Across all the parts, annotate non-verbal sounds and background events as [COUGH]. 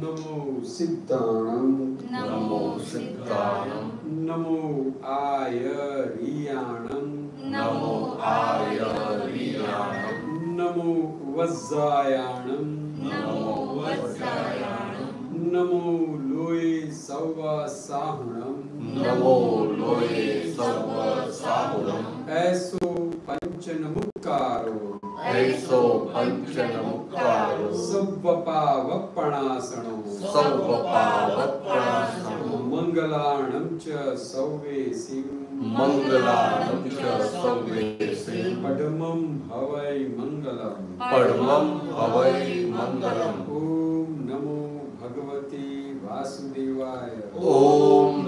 नमो नमो सिद्धाणं नमो नमो आयर्याणं नमो वज्रायाणम। नमो वज्रायाणं नमो लोये नमो लोये साहुरम् ऐसो पंचन पञ्चनमुक्तारो सव्वपावपणासणो सर्वपावप्रणाशनो मंगलाणं च सौवे शिव मङ्गलानं च सर्वे पद्मं हवै मङ्गलम्। परमं हवै मङ्गलम्। ॐ नमो भगवते वासुदेवाय। ॐ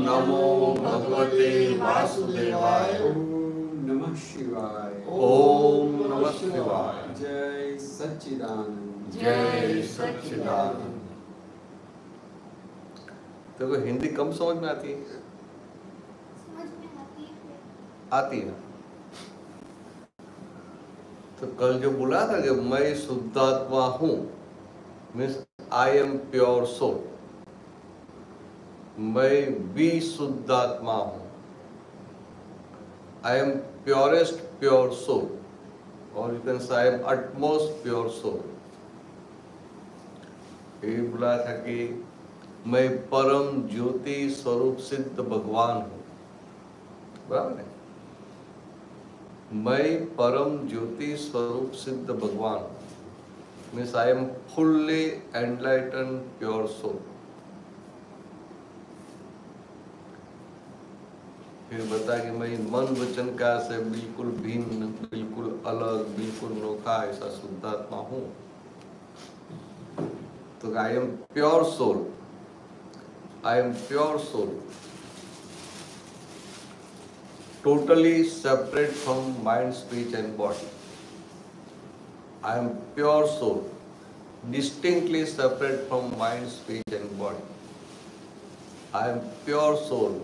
नमो भगवते वासुदेवाय। ॐ नमः शिवाय। ॐ नमः शिवाय जय सच्चिदानंद जय सच्चिदानंद तेरे को हिंदी कम समझ में आती है? समझ में आती है। आती है। तो कल जो बोला था कि मैं शुद्धात्मा हूँ means I am pure soul मैं भी शुद्धात्मा हूँ। I am purest pure soul और you can say I am utmost pure soul ये बोला था कि मैं परम ज्योति स्वरूप सिद्ध भगवान हूँ। बराबर है? मैं परम ज्योति स्वरूप सिद्ध भगवान हूँ। Means I am fully enlighten pure soul फिर बता कि मैं मन वचन का से बिल्कुल भिन्न, बिल्कुल अलग, बिल्कुल नोखा ऐसा शुद्ध आत्मा हूँ। तो I am pure soul I am pure soul totally separate from mind speech and body I am pure soul distinctly separate from mind speech and body I am pure soul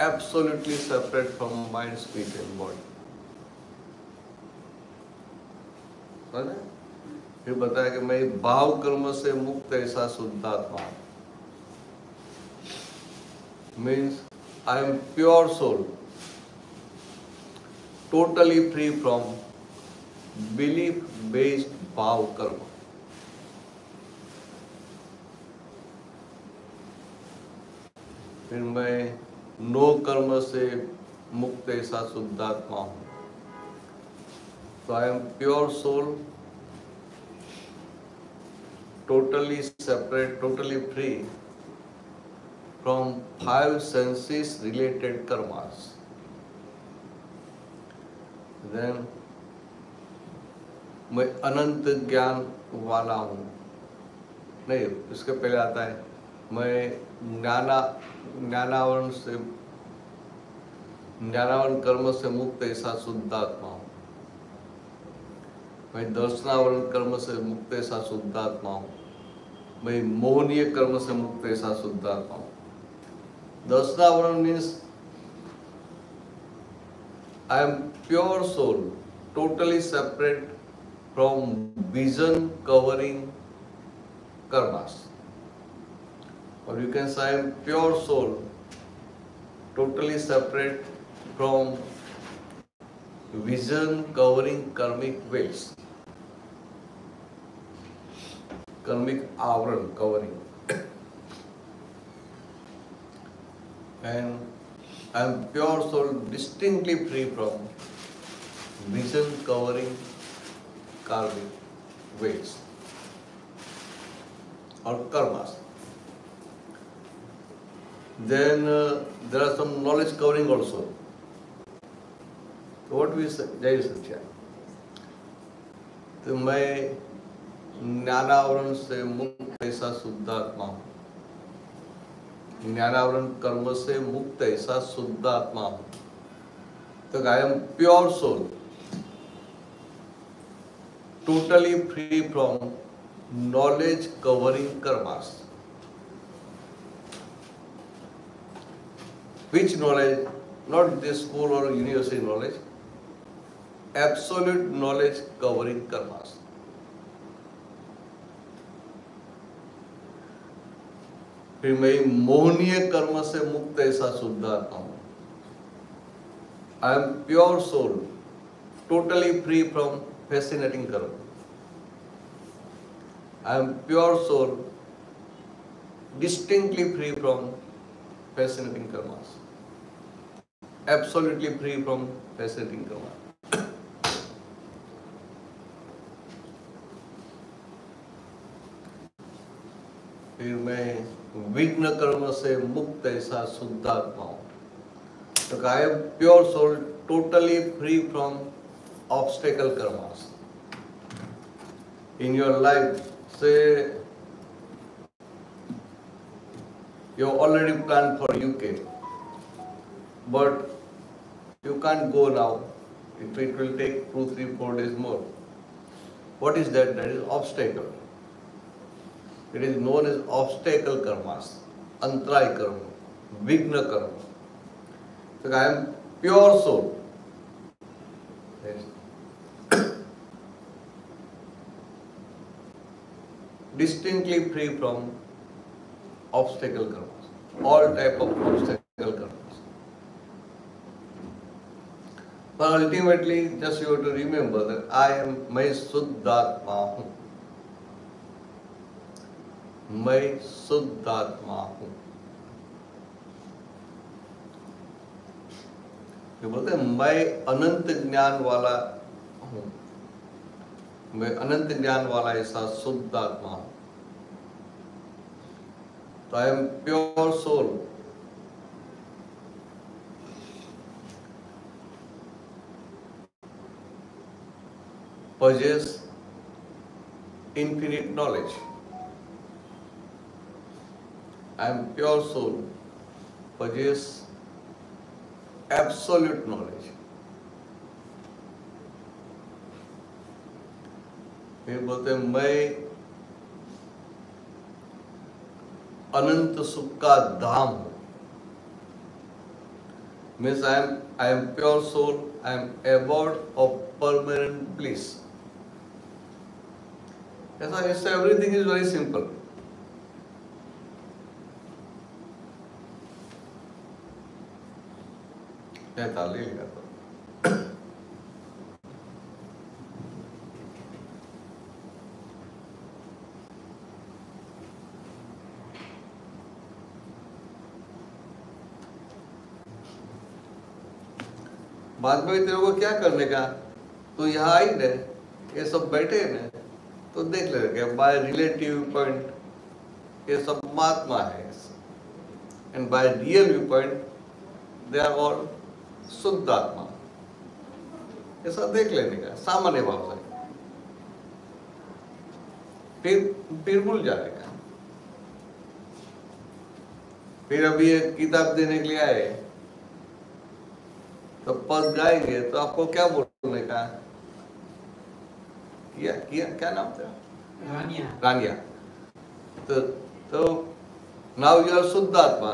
absolutely separate from mind, speech, and body. फिर बताया कि मैं भाव कर्म से मुक्त ऐसा शुद्धात्मा means I am pure soul totally free from belief based भाव कर्म। फिर मैं नो कर्म से मुक्त ऐसा शुद्धात्मा हूँ। तो I am pure soul totally separate totally free from five senses related karmas then मैं अनंत ज्ञान वाला हूँ। नहीं, इसके पहले आता है, मैं ज्ञाना ज्ञानावरण से ज्ञानावरण कर्म से मुक्त ऐसा शुद्धात्मा हूँ मैं दर्शनावरण कर्म से मुक्त ऐसा शुद्धात्मा हूँ। मैं मोहनीय कर्म से मुक्त ऐसा शुद्धात्मा हूँ। दर्शनावरण means I am pure soul, totally separate from vision covering karmas. Or you can say I am pure soul, totally separate from vision covering karmic veils. Karmic avran covering. and I am pure soul, distinctly free from vision covering karmic ways or karmas. Then uh, there are some knowledge covering also. So what we say, Jai Satya. तो मैं ज्ञानावरण से मुक्त ऐसा शुद्धात्मा हूँ ज्ञानावरण कर्म से मुक्त ऐसा शुद्ध आत्मा हूँ तो I am pure soul totally free from knowledge covering karmas which knowledge not this school or university knowledge absolute knowledge covering karmas फिर मैं मोहनीय कर्म से मुक्त ऐसा शुद्ध आत्मा हूँ I am pure soul totally free from fascinating karma I am pure soul distinctly free from fascinating karmas absolutely free from पैसे income. फिर मैं विघ्न कर्म से मुक्त ऐसा शुद्धात्मा हूँ तो I am pure soul totally free from obstacle karmas in your life से you already plan for you के but you can't go now. It, it will take two three four days more. What is that? That is obstacle. It is known as obstacle karmas antray karma vigna karma. So i am pure soul. [COUGHS] Distinctly free from obstacle karmas, all type of obstacle karmas. But ultimately, just you have to remember that I am मैं शुद्धात्मा हूँ। मैं शुद्धात्मा हूँ। ये बोलते हैं मैं अनंत ज्ञान वाला हूँ। मैं अनंत ज्ञान वाला ऐसा शुद्ध आत्मा हूँ। तो I am pure soul possess infinite knowledge. I am pure soul, possess absolute knowledge. फिर बोलते हैं मैं अनंत सुख का धाम हूँ means I am I am pure soul I am abode of bliss ऐसा इससे एवरीथिंग इज़ वेरी सिंपल ताली लिखा बाद में तेरे को क्या करने का? तो यहाँ आई रहे। ये सब बैठे ने तो देख ले बाय रिलेटिव पॉइंट ये सब महात्मा है। And by real view point they are all shuddh atma. सब देख लेने का, सामान्य भाव से। फिर फिर भूल का। फिर अभी ये किताब देने के लिए आए। तो पद जाएँगे तो आपको क्या बोलने का? किया किया क्या नाम था? रानिया। रानिया। तो तो नाउ यू आर शुद्ध आत्मा।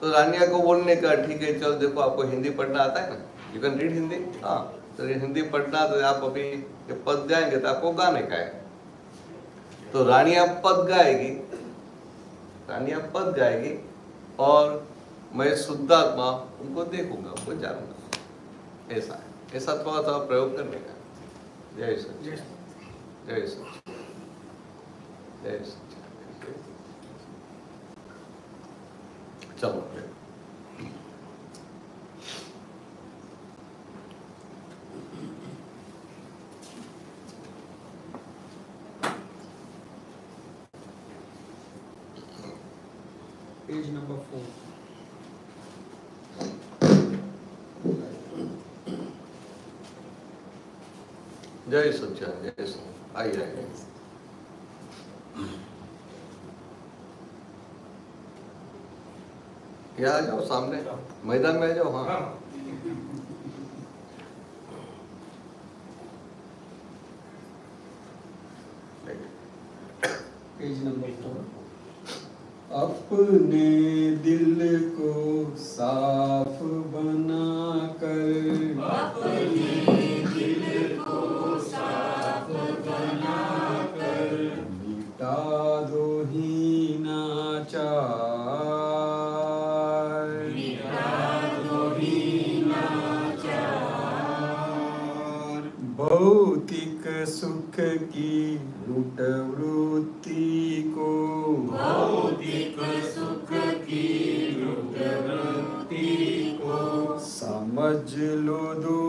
तो रानिया को बोलने का ठीक है चलो देखो आपको हिंदी पढ़ना आता है ना? You can read Hindi? हाँ तो ये हिंदी पढ़ना तो आप अभी ये पद गाएँगे तो आपको गाने का है तो रानिया पद गाएगी। रानिया पद गाएगी और मैं शुद्धात्मा उनको देखूँगा उनको जानूँगा। ऐसा है। ऐसा थोड़ा थोड़ा प्रयोग करने का। जय सच जय सच जय सच चलो फिर पेज नंबर फोर जय सच्चा जय सच आइए आइए यहाँ आ जाओ सामने। मैदान में आ जाओ हाँ। पेज नंबर फोर अपने दिल को साफ़ भौतिक सुख की लुटवृत्ति को। भौतिक सुख की लुटवृत्ति को। समझ लो दो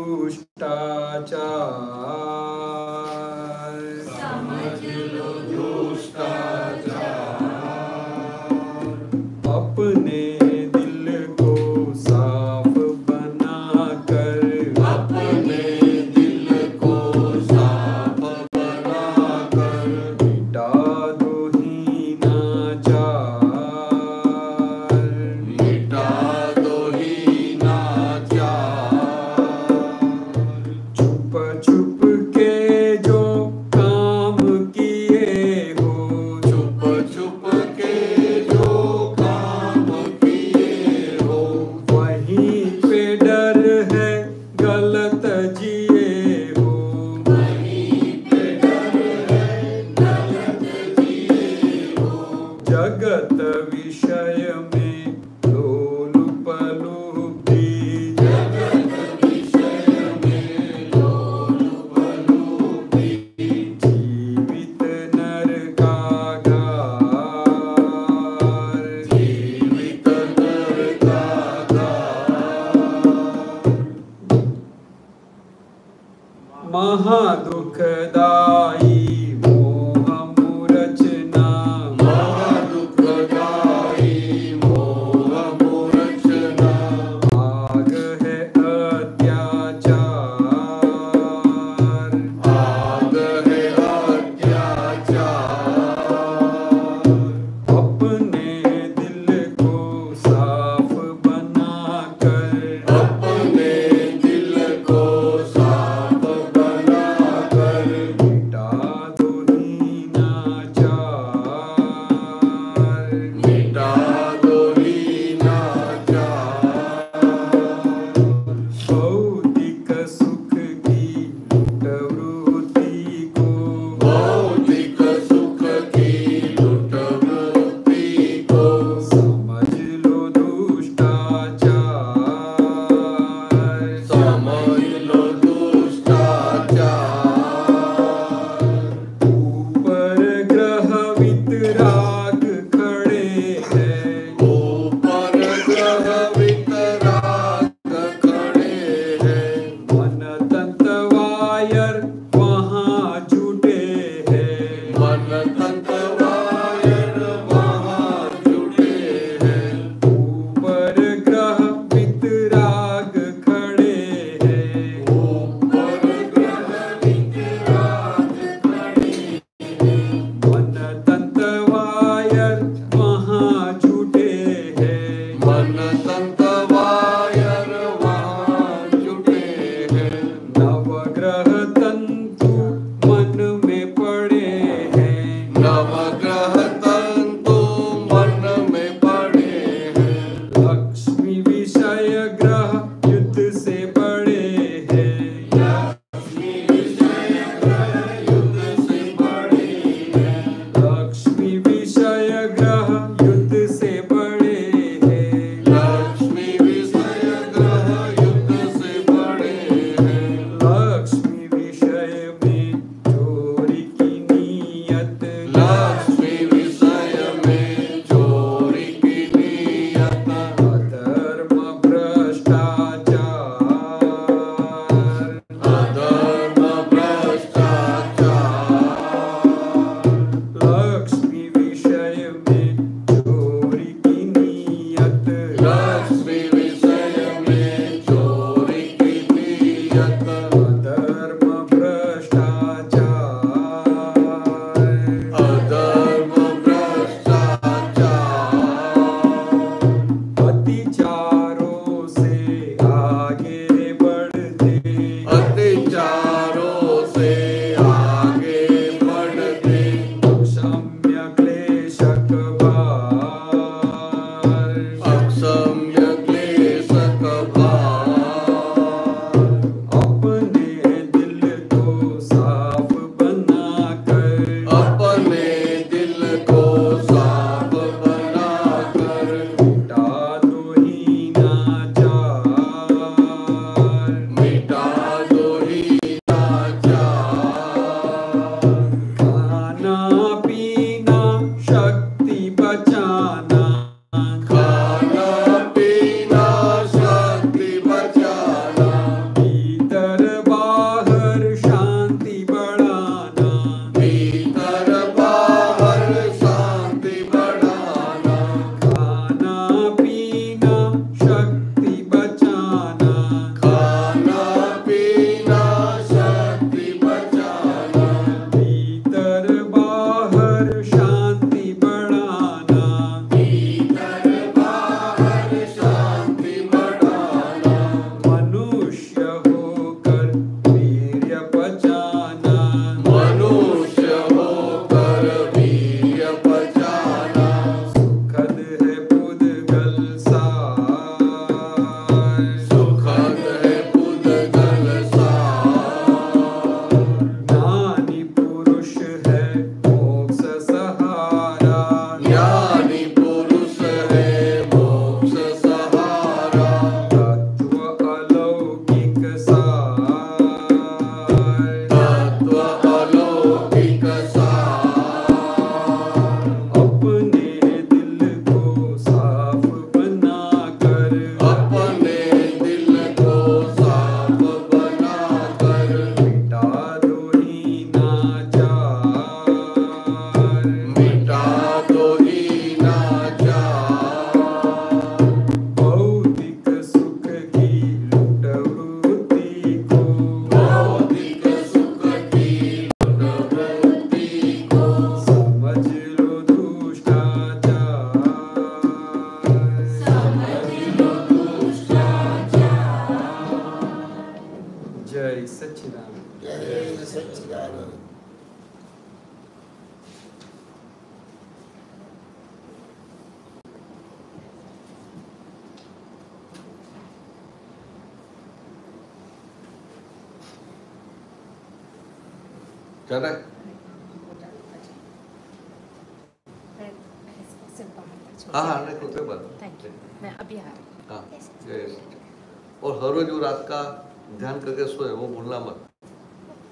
ध्यान करके सोए वो भूलना मत।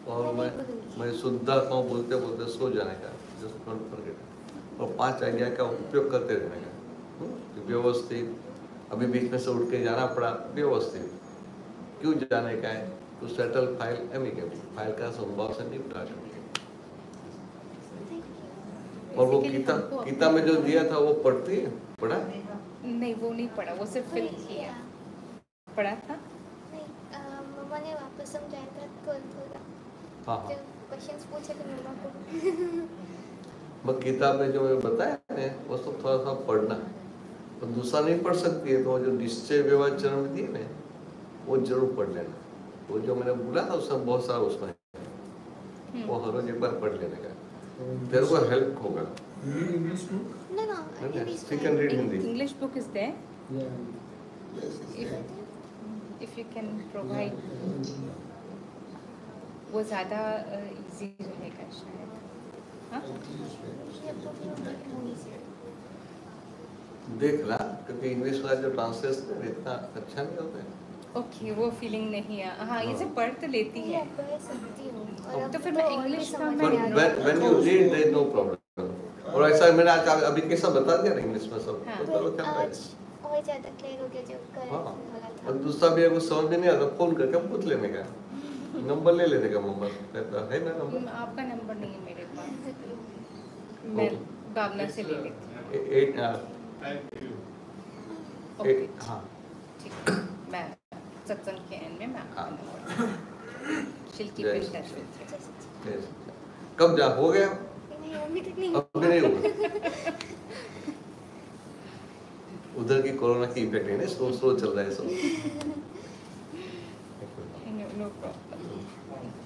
और मैं मैं शुद्ध आत्मा बोलते बोलते सो जाने का जस्ट और पाँच आज्ञा का उपयोग करते रहने का। हम्म? व्यवस्थित। अभी बीच में से उठ के जाना पड़ा व्यवस्थित। क्यों जाने का है? To settle file amicable file का संभव से निपटा जाए और वो गीता गीता में जो दिया था वो पढ़ती है? पढ़ा? नहीं वो नहीं पढ़ा वो सिर्फ़ फिल किया पढ़ा था? समझाया था थोड़ा हाँ हाँ जब क्वेश्चंस पूछे थे मम्मा को बस किताब में जो मैं बताया है वो सब थोड़ा सा पढ़ना तो दूसरा नहीं पढ़ सकती है तो जो निश्चय व्यवहार चरण दिए ना वो ज़रूर पढ़ लेना वो जो मैंने बोला था उसमें बहुत सारा उसमें है। हम्म। वो हर रोज एक बार पढ़ लेने का तेरे को हेल्प होगा English fine. read Hindi. English book is there Yeah. If if you can provide वो ज़्यादा इजी रहेगा शायद। हाँ? ये। देख ला क्योंकि इंग्लिश वाला जो ट्रांसलेशन इतना अच्छा नहीं होता है। ओके वो फीलिंग नहीं है। हाँ ये से पढ़ तो लेती है। पढ़ सकती हूँ। और तो फिर मैं English का समझ मैं पर आ रहा when है। when you read there is no problem और ऐसा मैंने आज अभी कैसा बता दिया ना इंग्लिश में सब हाँ। तो चलो पर चल आज है और ज़्यादा क्लियर हो गया जो हाँ। था। और दूसरा भी अगर समझ में नहीं आता फ़ोन करके पूछ लेने का नंबर ले लेने का नंबर कहता है ना हम्म, नंबर आपका नंबर नहीं है मेरे पास। मैं भावना से ले लेती हूँ। एट ओके हाँ। ठीक मैं सत्संग के एंड में मैं आपका हाँ। नंबर शिल्की जय पे श्री टच विद जैसे- yes. कब जा? हो गया? नहीं अभी तक नहीं। अभी नहीं हुआ। [LAUGHS] उधर की कोरोना की इफ़ेक्ट है ना स्लो स्लो चल रहा है सब।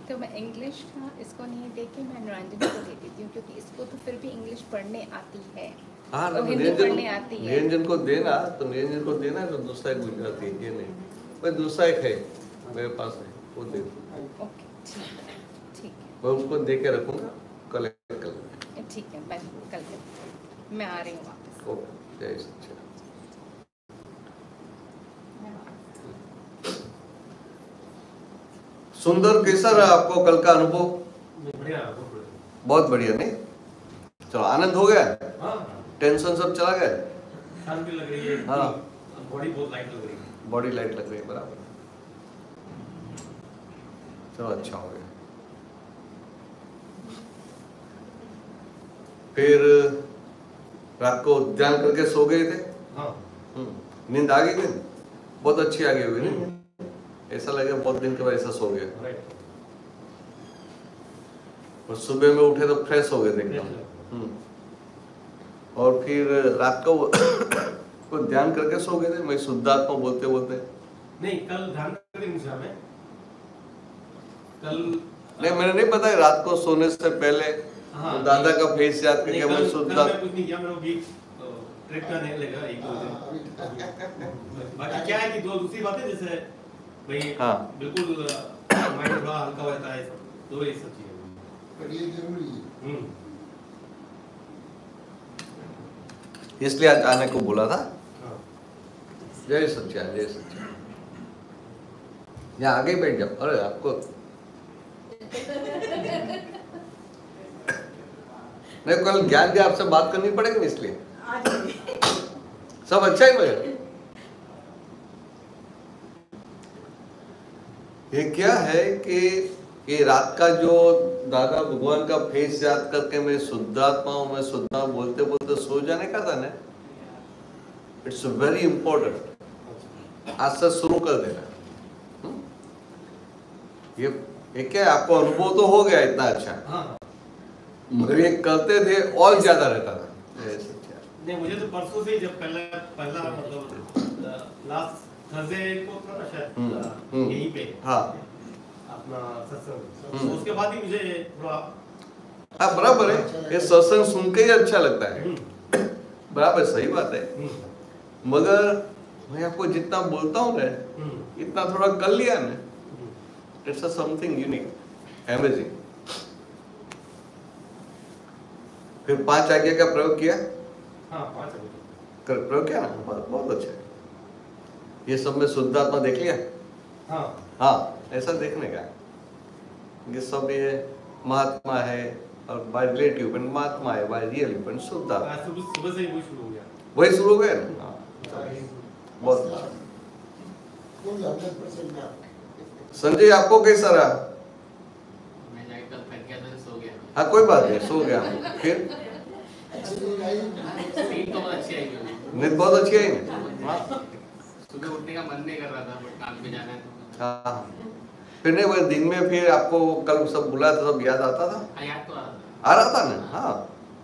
तो मैं इंग्लिश का इसको नहीं दे के मैं निरंजन को दे देती हूँ क्योंकि इसको तो फिर भी इंग्लिश पढ़ने आती है। हाँ तो हिंदी निरंजन पढ़ने आती है। निरंजन को देना तो निरंजन को देना तो दूसरा एक गुजराती है ये नहीं। भाई दूसरा एक है मेरे पास है वो दे। ठीक मैं उसको दे के रखूँगा कल कल ठीक है मैं कल मैं आ रही हूँ वापस। ओके जय सच्चिदानंद सुंदर कैसा रहा आपको कल का अनुभव? बढ़िया बहुत बढ़िया। नहीं? चलो आनंद हो गया? हाँ। टेंशन सब चला गया? शांति लग रही है हाँ। बॉडी बहुत लाइट लग रही है। बॉडी लाइट लग रही है बराबर। चलो अच्छा हो गया। फिर रात को ध्यान करके सो गए थे? हाँ। हम्म, नींद आ गई थी बहुत अच्छी आ गई होगी नहीं? ऐसा लगे बहुत दिन के बाद ऐसा सो गया। राइट और सुबह में उठे तो फ्रेश हो गए थे एकदम। हम्म। और फिर रात को [COUGHS] को ध्यान करके सो गए थे मैं शुद्धात्मा बोलते बोलते। नहीं कल ध्यान करके नहीं कल नहीं मैंने नहीं पता रात को सोने से पहले हाँ, तो दादा का फेस याद करके मैं कल शुद्धा मैं कुछ नहीं किया मेरा भी ट्रिप का नहीं लगा एक दो दिन। [LAUGHS] बाकी क्या है कि दो दूसरी बातें जैसे हाँ। बिल्कुल माइंड थोड़ा हल्का हो जाता है तो ये सब चीज़ें ज़रूरी है। हम्म। इसलिए आज आने को बोला था। हाँ। जय सच्चा जय सच्चा। यहाँ आगे बैठ जाओ। अरे आपको नहीं कल ज्ञान जी आपसे बात करनी पड़ेगी ना इसलिए। सब अच्छा ही मगर ये क्या है कि ये रात का जो दादा भगवान का फेस याद करके मैं शुद्धात्मा हूँ मैं शुद्धा बोलते बोलते सो जाने का था ना? इट्स वेरी इंपॉर्टेंट आज से शुरू कर देना। हम्म? ये ये क्या है? आपको अनुभव तो हो गया इतना अच्छा। हाँ। मगर ये करते थे और ज़्यादा रहता था। नहीं मुझे तो परसों से जब पहला पहला मतलब लास्ट थर्सडे को था शायद हम्म, हम्म। यहीं पे हाँ। अपना सत्संग। हम्म। तो उसके बाद ही मुझे थोड़ा हाँ बराबर है। ये सत्संग सुन के ही अच्छा लगता है। हम्म, बराबर सही बात है। हम्म, मगर मैं आपको जितना बोलता हूँ ना हम्म, इतना थोड़ा कर लिया ना हम्म। It's a something unique amazing फिर पाँच आज्ञा का प्रयोग किया? हाँ प्रयोग किया ना? बहुत बहुत अच्छा है। ये सब में शुद्धात्मा देख लिया? हाँ। हाँ ऐसा देखने का। ये सब ये महात्मा है और बाय रिलेटिव पण महात्मा है बाय रियल पण शुद्धात्मा आज सुबह सुबह से ही वो शुरू हो गया। वही शुरू हो गया? ना हाँ, बहुत अच्छा। संजय आपको कैसा रहा? मैं जाके कल गया था तो सो गया। हाँ कोई बात नहीं सो गया फिर? नींद तो बहुत अच्छी आई। नींद बहुत अच्छी आई। ना हाँ। सुबह उठने का मन नहीं कर रहा था बट काम पे जाना है। हाँ। फिर नहीं वो दिन में फिर आपको कल सब बुलाया था सब याद आता था? हाँ याद तो आ रहा आ रहा था ना? हाँ।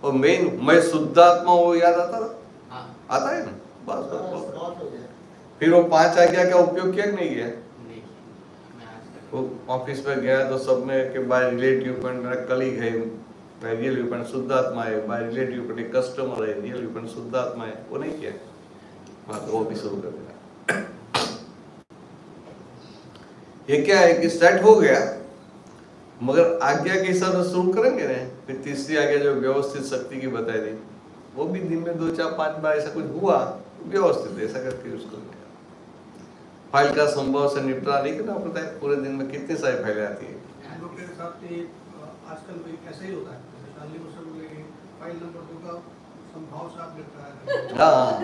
और मेन मैं शुद्धात्मा वो याद आता था? था हाँ। आता है ना? बस बस बस। हो गया। फिर वो पाँच आज्ञा क्या उपयोग किया कि नहीं किया? नहीं मैं आज तक वो ऑफ़िस में गया तो सब में के बाय रिलेटिव पण मेरा कलीग है बाय रियल पण शुद्धात्मा है। बाय रिलेटिव पण कस्टमर है रियल पण शुद्धात्मा है। वो नहीं किया। हाँ तो वो भी शुरू कर दिया ये क्या है कि सेट हो गया मगर आज्ञा के हिसाब से शुरू करेंगे ना? फिर तीसरी आज्ञा जो व्यवस्थित शक्ति की बताई दी वो भी दिन में दो चार पाँच बार ऐसा कुछ हुआ व्यवस्थित ऐसा करके उसको फ़ाइल का संभव से निपटारा नहीं करना पड़ता है पूरे दिन में कितनी सारी फाइलें आती है? आजकल ऐसा ही होता है है हाँ।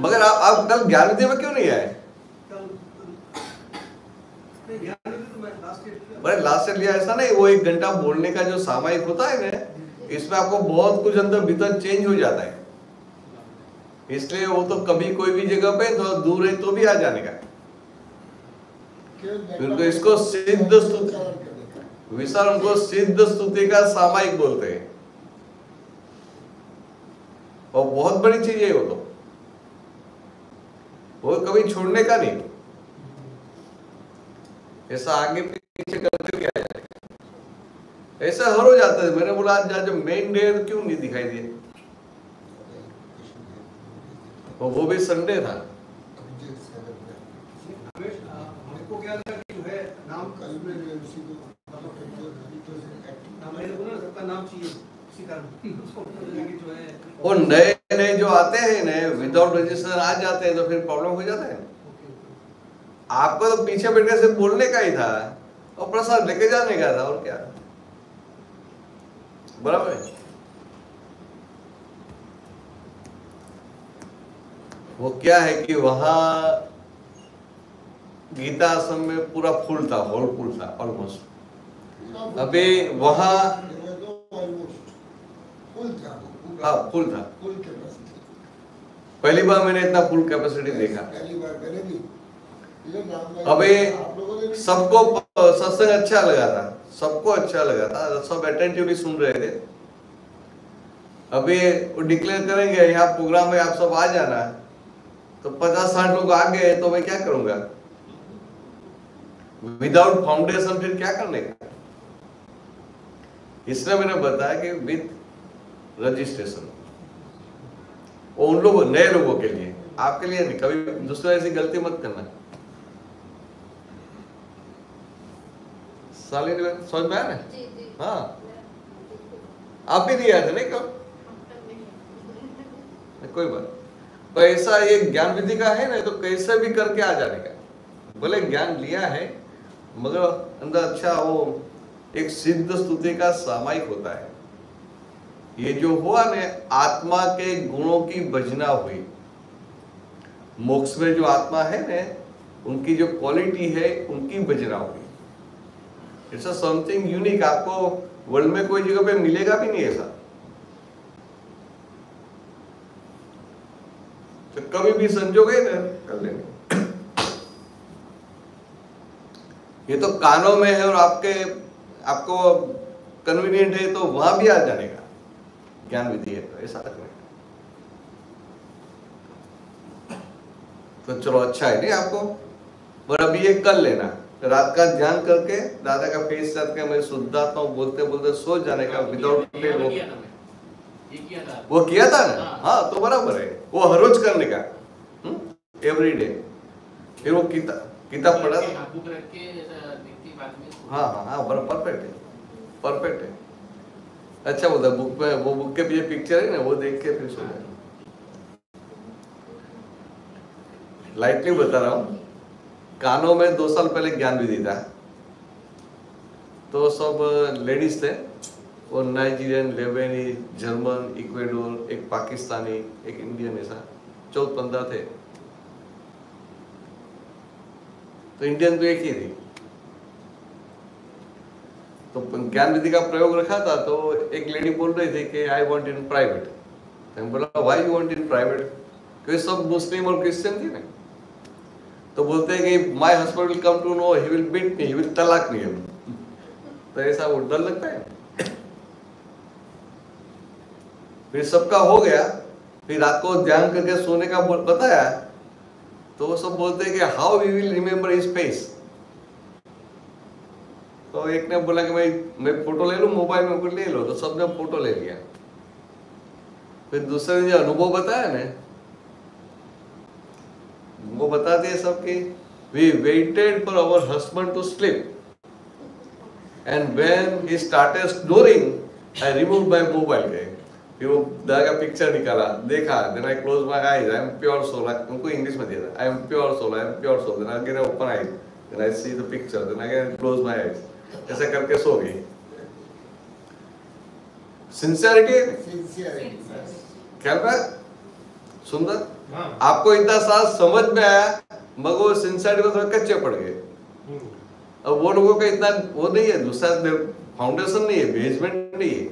मगर आप आप कल ज्ञान विद्या में क्यों नहीं आए? कल नहीं ध्यान नहीं तो मैं लास्ट ईयर लिया, ऐसा नहीं, वो एक घंटा बोलने का जो सामायिक होता है ना, इसमें आपको बहुत कुछ अंदर भीतर चेंज हो जाता है। इसलिए वो तो कभी कोई भी जगह पे थोड़ा दूर है तो भी आ जाने का तो इसको सिद्ध स्तुति विशाल उनको सिद्ध स्तुति का सामायिक बोलते हैं। और बहुत बड़ी चीज़ है वो तो। वो कभी छोड़ने का नहीं। ऐसा आगे पीछे करते हुए आया ऐसा हर हो जाता है। मैंने बोला आज आज मेन डे क्यों नहीं दिखाई दिए? और वो भी संडे था। अभिजीत सागर में। रमेश अ, हमको क्या लगा कि जो है नाम कल में जो है उसी को मतलब एक जो editor से acting नाम मैंने बोला ना, सबका नाम चाहिए इसी कारण उसको पता लगा कि जो है वो नए नए जो आते हैं नए विदाउट रजिस्टर आ जाते हैं तो फिर प्रॉब्लम हो जाता है। आपको तो पीछे बैठ के सिर्फ़ बोलने का ही था। और प्रसाद लेके जाने का था और क्या? बराबर वो क्या है कि वहाँ गीता आश्रम में पूरा फुल था हॉल फुल था ऑलमोस्ट अभी वहाँ हाँ फुल था। पहली बार मैंने इतना फुल कैपेसिटी देखा। पहली बार मैंने भी। अबे, सबको सत्संग अच्छा लगा था। सबको अच्छा लगा था। सब अटेंटिवली सुन रहे थे। अभी वो डिक्लेयर करेंगे, यहाँ प्रोग्राम में आप सब आ जाना। तो पचास साठ लोग आ गए तो मैं क्या करूँगा? विदाउट फाउंडेशन फिर क्या करने का? इसलिए मैंने बताया कि विद रजिस्ट्रेशन वो उन लोगों, नए लोगों के लिए। आपके लिए नहीं, कभी दूसरा ऐसी गलती मत करना। साली ने समझ में आया? ना हाँ। आप भी नहीं आए थे नहीं कब? कोई बात तो ऐसा ये ज्ञान विधि का है ना तो कैसे भी करके आ जाने का। भले ज्ञान लिया है मगर अंदर अच्छा वो एक सिद्ध स्तुति का सामायिक होता है। ये जो हुआ ना आत्मा के गुणों की भजना हुई। मोक्ष में जो आत्मा है ना उनकी जो क्वालिटी है उनकी भजना हुई। इट्स अ समथिंग यूनिक आपको वर्ल्ड में कोई जगह पे मिलेगा भी नहीं ऐसा। तो कभी भी संजोगे ना, कर लेंगे। ये तो कानों में है और आपके, आपको कन्वीनियंट है तो वहाँ भी आ जाने का। ज्ञान विधि है तो ऐसा रखने तो चलो अच्छा है नहीं आपको? पर अभी ये कर लेना। रात का ध्यान करके दादा का फेस करके मैं शुद्धात्मा बोलते बोलते सो जाने का विदाउट वो किया था ना? हाँ। हाँ तो बराबर है। वो हर रोज करने का। एवरी डे फिर वो किताब किताब पढ़ा हाँ, के हाँ हाँ हाँ परफेक्ट है। परफेक्ट है। अच्छा बोलता है बुक में वो बुक के पीछे पिक्चर है ना वो देख के फिर सो जाए लाइटली बता रहा हूँ। कानों में दो साल पहले ज्ञान विधि था। तो सब लेडीज़ थे। वो नाइजीरियन लेबनी जर्मन इक्वेडोर एक पाकिस्तानी, एक इंडियन ऐसा, चौदह पंद्रह थे। तो इंडियन तो एक ही थी। तो ज्ञान विधि का प्रयोग रखा था तो एक लेडी बोल रही थी कि आई वांट इन प्राइवेट तो बोला why you want in private क्योंकि सब मुस्लिम और क्रिश्चियन थी ना। तो बोलते हैं कि my husband will come to know he will beat me he will talaq me तो ऐसा वो डर लगता है। फिर सबका हो गया। फिर रात को ध्यान करके सोने का बताया। तो वो सब बोलते हैं कि how we will remember his face तो एक ने बोला कि मैं मैं फ़ोटो ले लूँ मोबाइल में ले लो। तो सबने फ़ोटो ले लिया। फिर दूसरे ने जो अनुभव बताया ना वो बताते हैं सब कि we waited for our husband to sleep and when he started snoring I remove my mobile गए फिर वो दादा का पिक्चर निकाला। देखा then I close my eyes I am pure soul उनको इंग्लिश में दिया था। I am pure soul I am pure soul then again open eyes then I see the picture then again close my eyes ऐसा करके सो गई। Sincerity sincerity में सुंदर आपको इतना साल समझ में आया मगर वो सिंसियरिटी में थोड़े कच्चे पड़ गए। हम्म, अब वो लोगों का इतना वो नहीं है दूसरा फाउंडेशन नहीं है बेसमेंट नहीं है।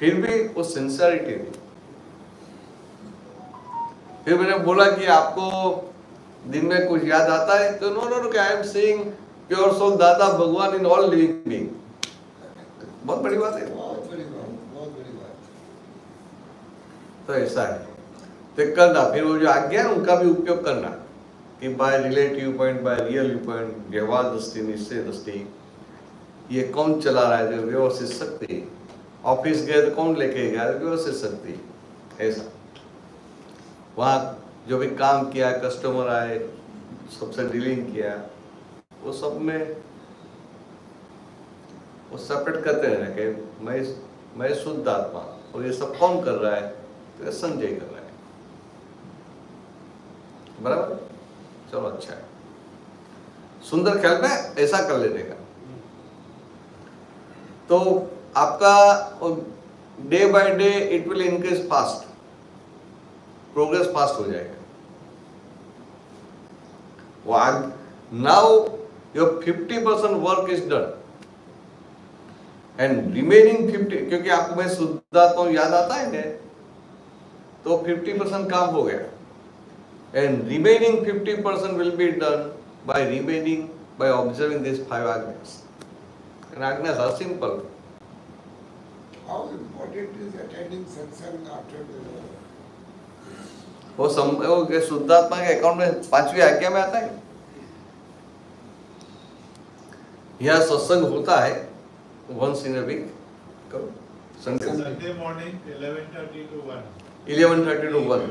फिर भी वो सिंसियरिटी थी फिर मैंने बोला कि आपको दिन में कुछ याद आता है? तो no no no I am seeing pure soul Dada Bhagwan in all living being बहुत बड़ी बात है। बहुत बड़ी बात बहुत बड़ी बात। तो ऐसा है। तो करना, फिर वो जो आज्ञा है, उनका भी उपयोग करना। कि by relative point by real point व्यवहार दृष्टि, निश्चय दृष्टि, ये कौन चला रहा है? जो व्यवस्थित शक्ति। ऑफ़िस गए तो कौन लेके गया? व्यवस्थित शक्ति। ऐसा। वहाँ जो भी काम किया कस्टमर आए, सबसे डीलिंग किया, वो सब में वो सेपरेट करते रहना कि मैं मैं शुद्ध आत्मा और ये सब कौन कर रहा है? तो संजय कर रहा है। बराबर? चलो अच्छा है। सुंदर ख्याल में ऐसा कर लेने का। तो आपका day by day it will increase fast progress fast हो जाएगा। वो आग now your fifty percent work is done and remaining fifty क्योंकि आपको मैं शुद्धात्मा हूँ, याद आता है ना तो फिफ्टी परसेंट काम हो गया। Remaining fifty percent will be done by remaining by observing this five agnas and agnas are simple How important is attending satsang after the वो सम वो के शुद्धात्मा के अकाउंट में पांचवी आज्ञा में आता है? यहाँ सत्संग होता है वंस इन अ वीक करो। Sunday eleven thirty to one. Eleven thirty to one.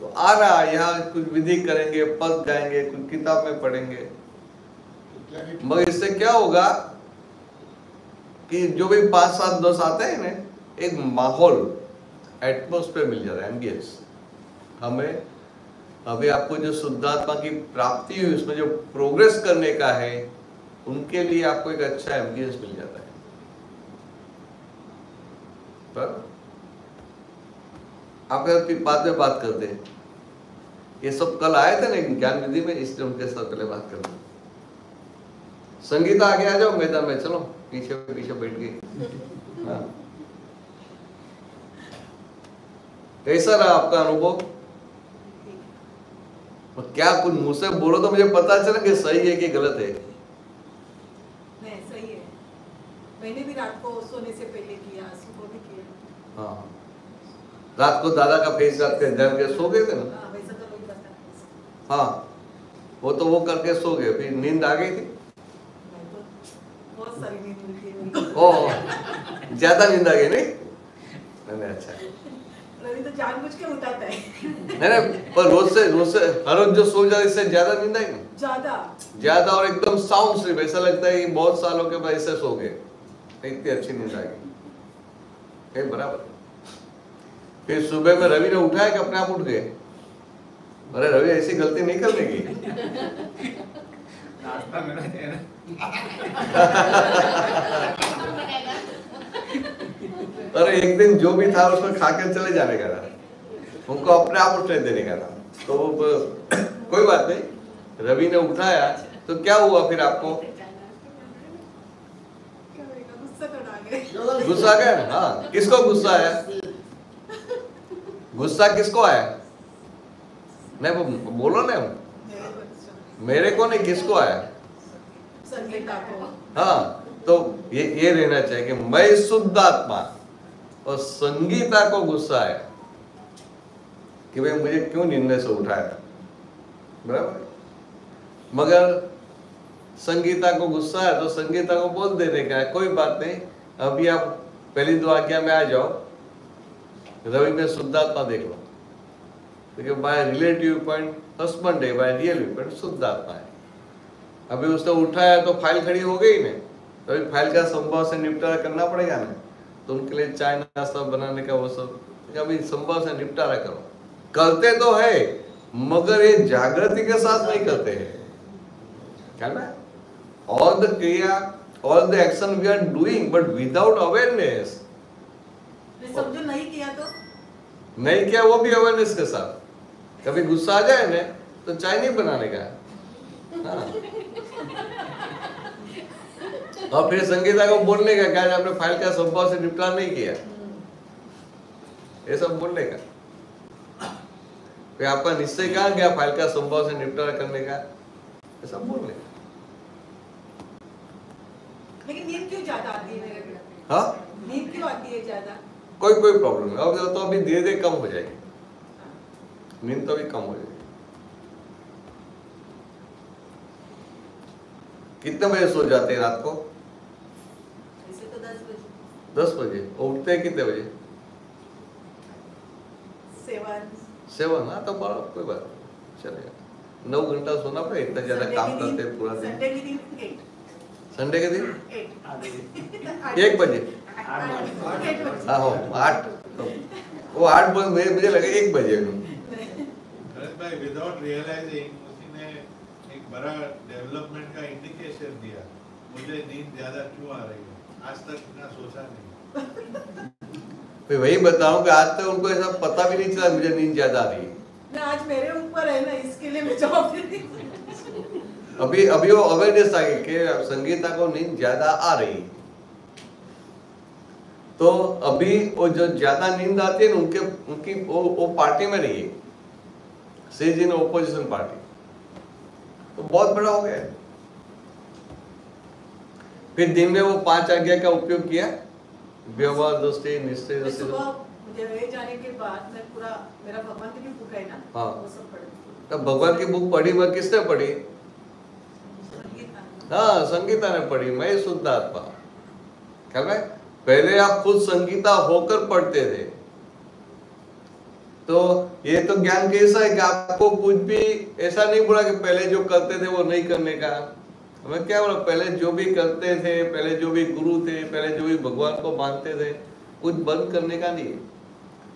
तो आ रहा है, यहाँ कुछ विधि करेंगे पद गाएँगे कुछ किताब में पढ़ेंगे। मगर इससे क्या होगा कि जो भी पाँच सात, दस आते हैं ना, एक माहौल एटमोस्फेयर मिल जाता है एम्बियंस हमें, अभी आपको जो शुद्धात्मा की प्राप्ति हुई, उसमें जो प्रोग्रेस करने का है, उनके लिए आपको एक अच्छा एम्बियंस मिल जाता है। पर आप बाद में बात करते हैं। ये सब कल आए थे ना ज्ञान विधि में इसलिए उनके साथ पहले बात करते हैं। संगीता आगे आ जाओ मैदान में चलो पीछे पीछे बैठ गई। हाँ। कैसा रहा आपका अनुभव? और क्या कुछ मुँह से बोलो तो मुझे पता चला कि सही है कि गलत है? नहीं सही है। मैंने भी रात को सोने से पहले किया सुबह भी किया। हाँ। रात को दादा का फेस के ध्यान के सो गए थे ना? हाँ तो हाँ। वो तो वो करके सो गए फिर नींद आ गई थी? तो। ओ ज़्यादा नींद आ गई नहीं? नहीं नहीं, अच्छा। है। रवि तो जानबूझ के उठाता है। नहीं नहीं पर रोज से रोज से हर रोज जो सो जाए इससे ज़्यादा नींद आएगी ज़्यादा। ज़्यादा और एकदम साउंड स्लीप ऐसा लगता है कि बहुत सालों के बाद ऐसे सो गए। इतनी अच्छी नींद आ गई। बराबर। फिर सुबह में रवि ने उठाया कि अपने आप उठ गए। अरे रवि ऐसी गलती नहीं करने की। नाश्ता मिला है ना अरे एक दिन जो भी था उसको खा के चले जाने का था। उनको अपने आप उठने देने का था। तो कोई बात नहीं। रवि ने उठाया तो क्या हुआ फिर आपको? गुस्सा तो गया? हाँ। किसको गुस्सा आया? गुस्सा किसको आया? नहीं वो बोलो ना मेरे को नहीं, किसको आया? हाँ तो ये ये रहना चाहिए कि मैं शुद्ध आत्मा और संगीता को गुस्सा आया कि भाई मुझे क्यों निर्णय से उठाया? बराबर? मगर संगीता को गुस्सा है तो संगीता को बोल देने का कोई बात नहीं, अभी आप पहली दो आज्ञा में आ जाओ। रवि में शुद्धात्मा देख लो। देखिए बाय रिलेटिव पॉइंट हस्बैंड है बाय रियल पॉइंट शुद्धात्मा है। अभी उसने उठाया तो फ़ाइल खड़ी हो गई ना। तो अभी फ़ाइल का संभव से निपटारा करना पड़ेगा ना। तो उनके लिए चाय, नाश्ता बनाने का वो सब, अभी संभव से निपटारा करो। करते तो है, मगर ये जागृति के साथ नहीं करते हैं। क्या ना? All the kriya all the action we are doing but without awareness समझो नहीं किया तो? नहीं किया वो भी अवेयरनेस के साथ। कभी गुस्सा आ जाए ना तो चाय नहीं बनाने का हाँ। और फिर संगीता को बोलने का क्या आपने फ़ाइल का संभव से निपटान नहीं किया? ये सब बोलने का। फिर आपका निश्चय कहाँ गया फ़ाइल का संभव से निपटारा करने का? ये सब बोलने का। लेकिन नींद क्यों ज़्यादा आती है मेरे हाँ? नींद क्यों आती है ज़्यादा? कोई कोई प्रॉब्लम नहीं। अब तो अभी धीरे धीरे कम हो जाएगी। नींद तो अभी कम हो जाएगी। कितने बजे सो जाते हैं रात को? तो दस बजे। और उठते हैं कितने बजे? सेवन। सेवन? हाँ तो बड़ा कोई बात चलेगा। नौ घंटा सोना पड़े इतना ज़्यादा काम करते हैं पूरा दिन। संडे की नींद संडे के दिन? एक बजे। बजे हाँ आठ तो वो आठ बजे मुझे मुझे लगा एक बजे भरत भाई विदाउट रियलाइजिंग उसी ने एक बड़ा डेवलपमेंट का इंडिकेशन दिया। मुझे नींद ज़्यादा क्यों आ रही है? आज तक इतना सोचा नहीं। मैं वही बताऊँ कि आज तक उनको ऐसा पता भी नहीं चला मुझे नींद ज़्यादा आ रही है। ना आज मेरे ऊपर है ना इसके लिए मैं जवाब अभी अभी वो अवेयरनेस आ गई कि संगीता को नींद ज़्यादा आ रही है। तो अभी वो जो ज़्यादा नींद आती है ना उनके उनकी वो वो पार्टी में नहीं है सीज इन ओपोजिशन पार्टी तो बहुत बड़ा हो गया। फिर दिन में वो पाँच आज्ञा का उपयोग किया। व्यवहार दृष्टि निश्चय दृष्टि मुझे जाने के बाद मैं पूरा मेरा भगवान की बुक है ना हाँ। पढ़ी तो भगवान की बुक पढ़ी मैं किसने पढ़ी? हाँ संगीता ने पढ़ी मैं शुद्ध आत्मा में पहले आप खुद संगीता होकर पढ़ते थे। तो ये तो ज्ञान कैसा है कि आपको कुछ भी ऐसा नहीं बोला कि पहले जो करते थे वो नहीं करने का। हमें क्या बोला, पहले जो भी करते थे, पहले जो भी गुरु थे, पहले जो भी भगवान को मानते थे, कुछ बंद करने का नहीं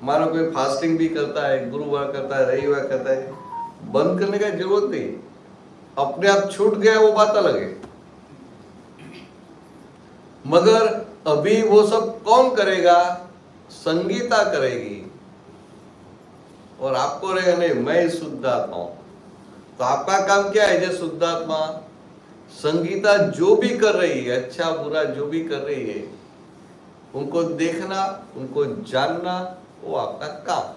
मानो कोई फास्टिंग भी करता है गुरुवार करता है रविवार करता है, बंद करने का ज़रूरत नहीं। अपने आप छूट गया, वो बात अलग है। मगर अभी वो सब कौन करेगा? संगीता करेगी। और आपको रहेगा नहीं, मैं शुद्ध आत्मा हूँ। तो आपका काम क्या है जो शुद्ध आत्मा? संगीता जो भी कर रही है अच्छा बुरा जो भी कर रही है, उनको देखना, उनको जानना, वो आपका काम।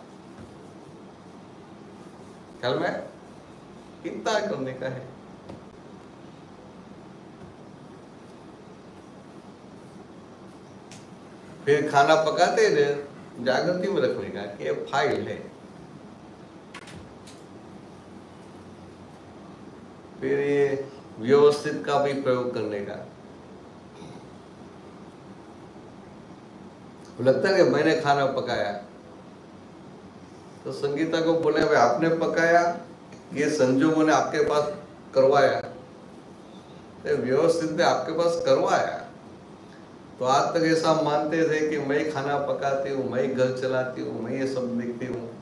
ख्याल में? इतना करने का है? फिर खाना पकाते रहे जागृति में का कि ये फ़ाइल है। फिर ये व्यवस्थित का भी प्रयोग करने का। लगता है मैंने खाना पकाया। तो संगीता को बोले, भाई, आपने पकाया, ये संजोगों ने आपके पास करवाया। व्यवस्थित ने आपके पास करवाया। तो आज तक ऐसा मानते थे कि मैं खाना पकाती हूँ, मैं घर चलाती हूँ, मैं ये सब देखती हूँ?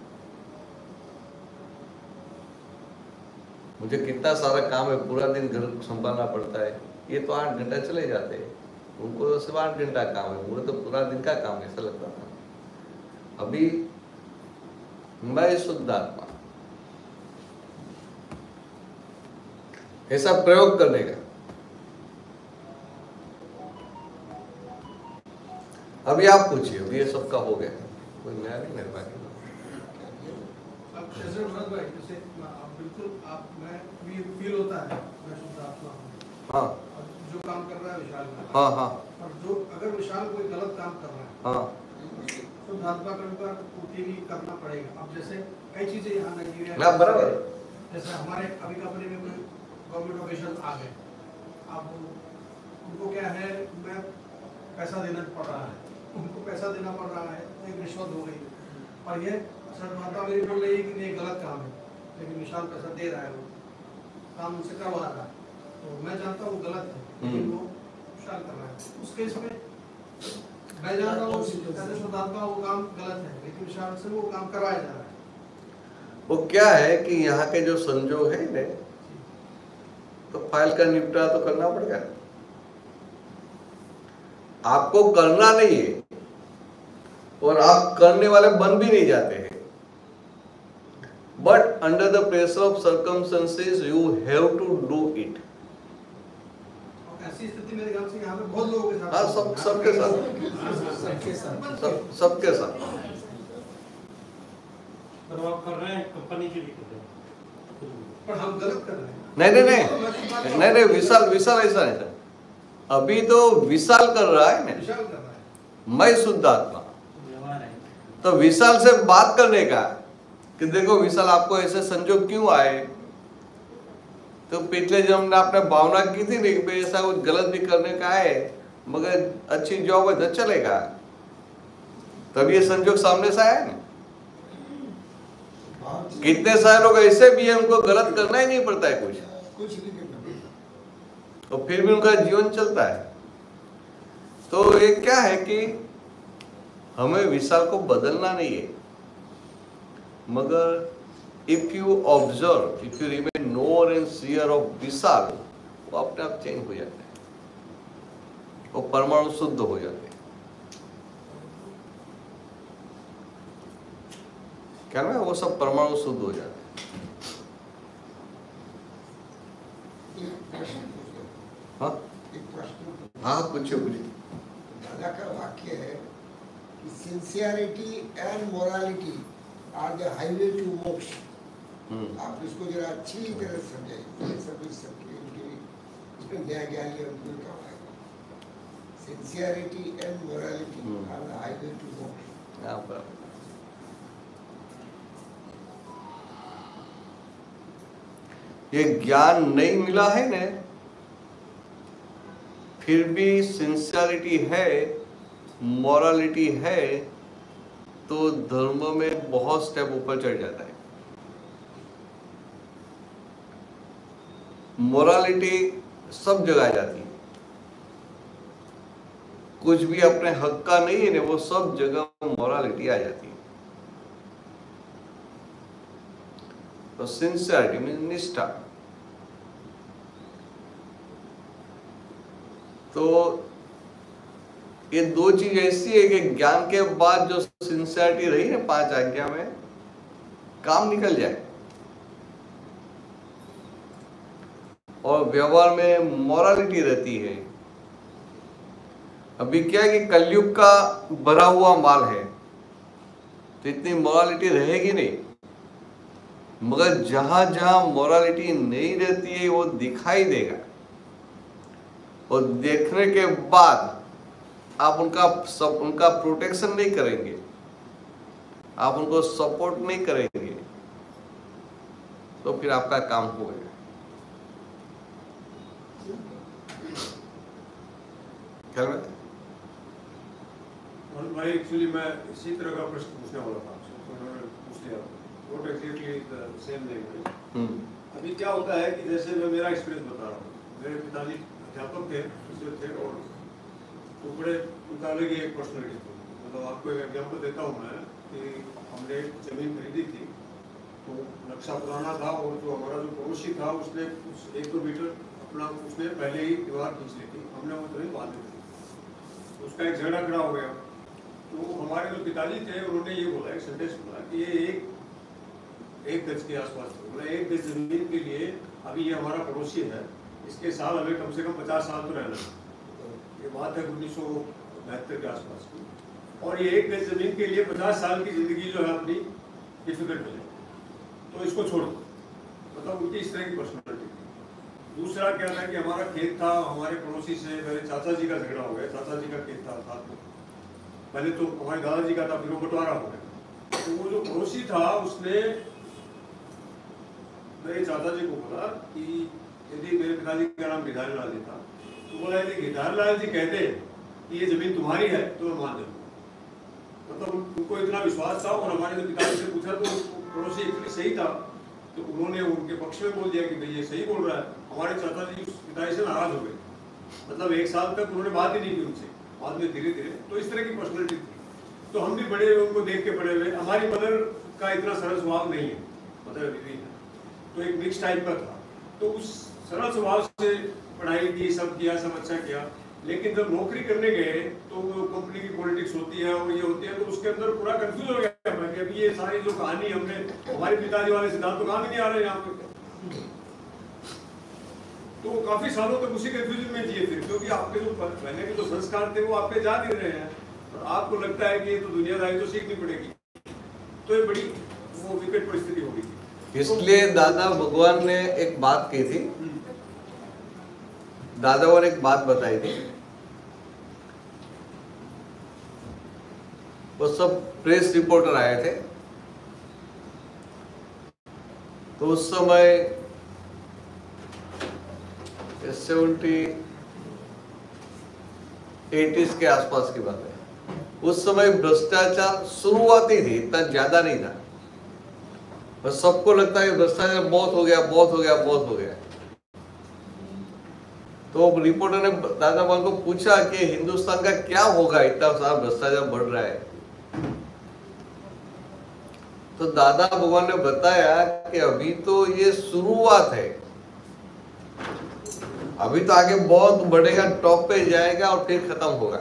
मुझे कितना सारा काम है, पूरा दिन घर संभालना पड़ता है। ये तो आठ घंटा चले जाते हैं। उनको तो सिर्फ़ आठ घंटा काम है, मुझे तो पूरा दिन का काम ऐसा लगता था। अभी मैं शुद्ध आत्मा। ऐसा प्रयोग करने का। अभी आप पूछिए अभी ये सबका हो गया। कोई नया नहीं मेरे पास अब जैसे भरत भाई आप बिल्कुल आप मैं भी फील होता है हूँ। हाँ। जो काम कर रहा है विशाल है। हाँ हाँ। और जो अगर विशाल कोई गलत काम कर रहा है हाँ। तो आत्मा का पूर्ति भी करना पड़ेगा। अब जैसे कई चीज़ें यहाँ नाइजीरिया ना बराबर। जैसे हमारे अभी कंपनी में कोई गवर्नमेंट ऑफिशियल आ गए। अब उनको क्या है मैं पैसा देना पड़ रहा है। उनको पैसा देना पड़ रहा है तो एक रिश्वत हो गई। और ये सर माता मेरी बोल रही है कि ये गलत काम है। लेकिन विशाल पैसा दे रहा है वो। काम उनसे करवा रहा है। तो मैं जानता हूँ वो गलत है लेकिन हम्म। वो विशाल कर रहा है। उस केस में मैं जानता हूँ शुद्धात्मा वो काम गलत है। लेकिन विशाल से वो काम करवाया जा रहा है। वो क्या है कि यहाँ के जो संजोग है ने तो फ़ाइल का निपटारा तो करना पड़ेगा। आपको करना नहीं है। और आप करने वाले बन भी नहीं जाते हैं। But under the pressure of circumstances you have to do it ऐसी स्थिति मेरे ख्याल से यहाँ पे बहुत लोगों के साथ हाँ सब सबके साथ। सबके साथ। सब सबके साथ। पर आप कर रहे हैं कंपनी के लिए कर रहे हैं। पर हम गलत कर रहे हैं। नहीं नहीं नहीं। नहीं नहीं विशाल विशाल ऐसा नहीं सर अभी तो विशाल कर रहा है ना। विशाल कर रहा है। मैं शुद्ध आत्मा है तो विशाल से बात करने का कि देखो विशाल आपको ऐसे संजोग क्यों आए? तो पिछले जन्म में आपने भावना की थी नहीं भाई ऐसा कुछ गलत भी करने का है मगर अच्छी जॉब है तो चलेगा। तब ये संजोग सामने से आया ना? कितने सारे लोग ऐसे भी है उनको गलत करना ही नहीं पड़ता है कुछ। कुछ नहीं करना तो फिर भी उनका जीवन चलता है। तो ये क्या है कि हमें विशाल को बदलना नहीं है। मगर if you observe if you remain NOR and सियर ऑफ़ विशाल वो अपने आप चेंज हो जाते हैं। वो परमाणु शुद्ध हो जाते हैं। क्या ना वो सब परमाणु शुद्ध हो जाते हैं। पूछ। हाँ हाँ पूछिए पूछिए दादा का वाक्य है sincerity and morality are the highway to moksha आप इसको जरा अच्छी तरह समझाइए। ये सब इस सबके नया ज्ञान लिया उनको काम आएगा। Sincerity and morality. Are the highway to moksha ये ज्ञान नहीं मिला है ना फिर भी सिंसियरिटी है मॉरलिटी है तो धर्म में बहुत स्टेप ऊपर चढ़ जाता है। मोरालिटी सब जगह आ जाती है। कुछ भी अपने हक का नहीं है ना वो सब जगह मोरालिटी आ जाती है। तो सिंसियरिटी मीन निष्ठा। तो ये दो चीज़ ऐसी है कि ज्ञान के बाद जो सिंसियरिटी रही ना पाँच आज्ञा में, काम निकल जाए। और व्यवहार में मोरालिटी रहती है। अभी क्या है कि कलयुग का भरा हुआ माल है तो इतनी मोरालिटी रहेगी नहीं। मगर जहाँ जहाँ मोरालिटी नहीं रहती है, वो दिखाई देगा। और देखने के बाद आप उनका सब उनका प्रोटेक्शन नहीं करेंगे। आप उनको सपोर्ट नहीं करेंगे। तो फिर आपका काम हो गया। ख्याल में? भाई एक्चुअली मैं इसी तरह का प्रश्न पूछने वाला था आपसे तो उन्होंने पूछ लिया। Not exactly the same language अभी क्या होता है कि जैसे मैं मेरा एक्सपीरियंस बता रहा हूँ। मेरे पिताजी अध्यापक थे थे और वो बड़े एक पर्सनैलिटी थी। मतलब आपको एक एग्ज़ाम्पल देता हूँ मैं कि हमने ज़मीन खरीदी थी तो नक्शा पुराना था और जो हमारा जो पड़ोसी था उसने उस एक दो मीटर अपना उसने पहले ही दीवार खींच ली थी, हमने वो ज़मीन बाँध ली थी। तो उसका एक झगड़ा खड़ा हो गया। तो हमारे जो पिताजी थे, उन्होंने ये बोला, एक सेंटेंस बोला कि ये एक एक गज के आसपास बोला, एक गज ज़मीन के लिए अभी ये हमारा पड़ोसी है, इसके साल हमें कम से कम पचास साल तो रहना है। ये बात है उन्नीस सौ बहत्तर के आसपास की। और ये एक गज ज़मीन के लिए पचास साल की ज़िंदगी जो है अपनी डिफ़िकल्ट हो जाए तो इसको छोड़ दो। मतलब उनकी इस तरह की पर्सनैलिटी दूसरा क्या था कि हमारा खेत था, हमारे पड़ोसी से, मेरे चाचा जी का झगड़ा हो गया। चाचा जी का खेत था, साथ में। पहले तो हमारे दादाजी का था, फिर वो बंटवारा हो गया। तो वो जो पड़ोसी था, उसने मेरे चाचा जी को बोला कि यदि मेरे पिताजी का नाम गिरधारी लाल था तो बोला यदि गिरधारी लाल जी कहते कि ये ज़मीन तुम्हारी है तो मैं मान दूँगा मतलब उन- उनको इतना विश्वास था, और हमारे जो पिताजी से पूछा तो पड़ोसी एक्चुअली सही था तो उन्होंने उनके पक्ष में बोल दिया कि भाई, ये सही बोल रहा है। हमारे चाचा जी पिताजी से नाराज़ हो गए। मतलब एक साल तक उन्होंने बात ही नहीं की उनसे। बाद में धीरे धीरे तो इस तरह की पर्सनैलिटी थी। तो हम भी बड़े, उनको देख के बड़े हुए। हमारी मदर का इतना सरल स्वभाव नहीं है। मदर बीवी है। तो एक मिक्स टाइप का था। तो उस सरल स्वभाव से पढ़ाई की सब किया सब अच्छा किया। लेकिन जब नौकरी करने गए तो कंपनी की पॉलिटिक्स होती है और ये होती है तो उसके अंदर पूरा कंफ्यूज हो गया मैं कि अभी ये सारी जो कहानी हमने हमारे पिताजी वाले सिद्धांत तो काम ही नहीं आ रहे यहाँ पे। तो काफ़ी सालों तक तो उसी कंफ्यूजन में जिए थे क्योंकि आपके जो पहले के जो संस्कार थे वो आपके जा नहीं रहे हैं। और आपको लगता है कि ये तो दुनियादारी तो सीखनी पड़ेगी। तो ये बड़ी वो विकट परिस्थिति हो गई थी। इसलिए दादा भगवान ने एक बात की थी दादा ने एक बात बताई थी। वो सब प्रेस रिपोर्टर आए थे। तो उस समय सेवेंटी एटीज के आसपास की बात है। उस समय भ्रष्टाचार शुरुआती थी, इतना ज़्यादा नहीं था। बस सबको लगता है भ्रष्टाचार बहुत हो गया, बहुत हो गया, बहुत हो गया। तो रिपोर्टर ने दादा भगवान को पूछा कि हिंदुस्तान का क्या होगा? इतना सारा भ्रष्टाचार बढ़ रहा है। तो दादा भगवान ने बताया कि अभी तो ये शुरुआत है। अभी तो आगे बहुत बढ़ेगा, टॉप पे जाएगा और फिर खत्म होगा।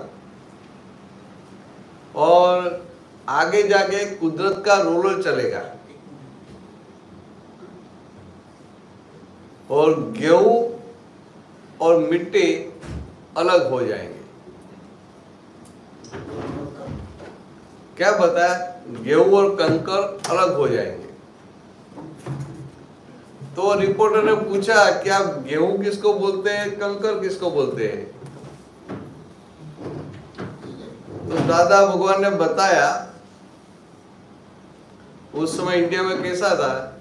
और आगे जाके कुदरत का रोलर चलेगा। और गेहूँ और मिट्टी अलग हो जाएँगे। क्या बताया गेहूँ और कंकर अलग हो जाएँगे। तो रिपोर्टर ने पूछा कि आप गेहूँ किसको बोलते हैं, कंकर किसको बोलते हैं? तो दादा भगवान ने बताया, उस समय इंडिया में कैसा था?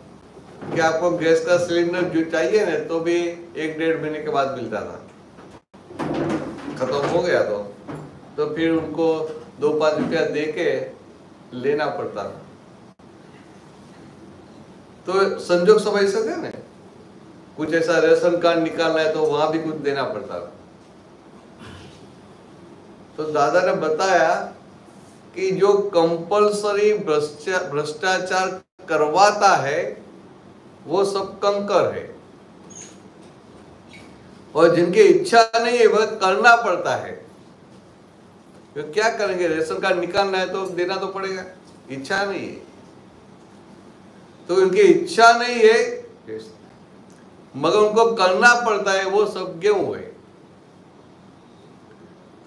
कि आपको गैस का सिलेंडर जो चाहिए ना तो भी एक डेढ़ महीने के बाद मिलता था। खत्म हो गया तो। तो फिर उनको दो पाँच रुपया दे के लेना पड़ता था। तो संजोग समझ सकते ना? कुछ ऐसा राशन कार्ड निकालना है तो वहाँ भी कुछ देना पड़ता था। तो दादा ने बताया कि जो कंपलसरी भ्रष्टाचार करवाता है वो सब कंकर है। और जिनकी इच्छा नहीं है, वह करना पड़ता है। तो क्या करेंगे? रेशन कार्ड निकालना है तो देना तो पड़ेगा। इच्छा नहीं है। तो उनकी इच्छा नहीं है, मगर उनको करना पड़ता है, वो सब गेहूँ है?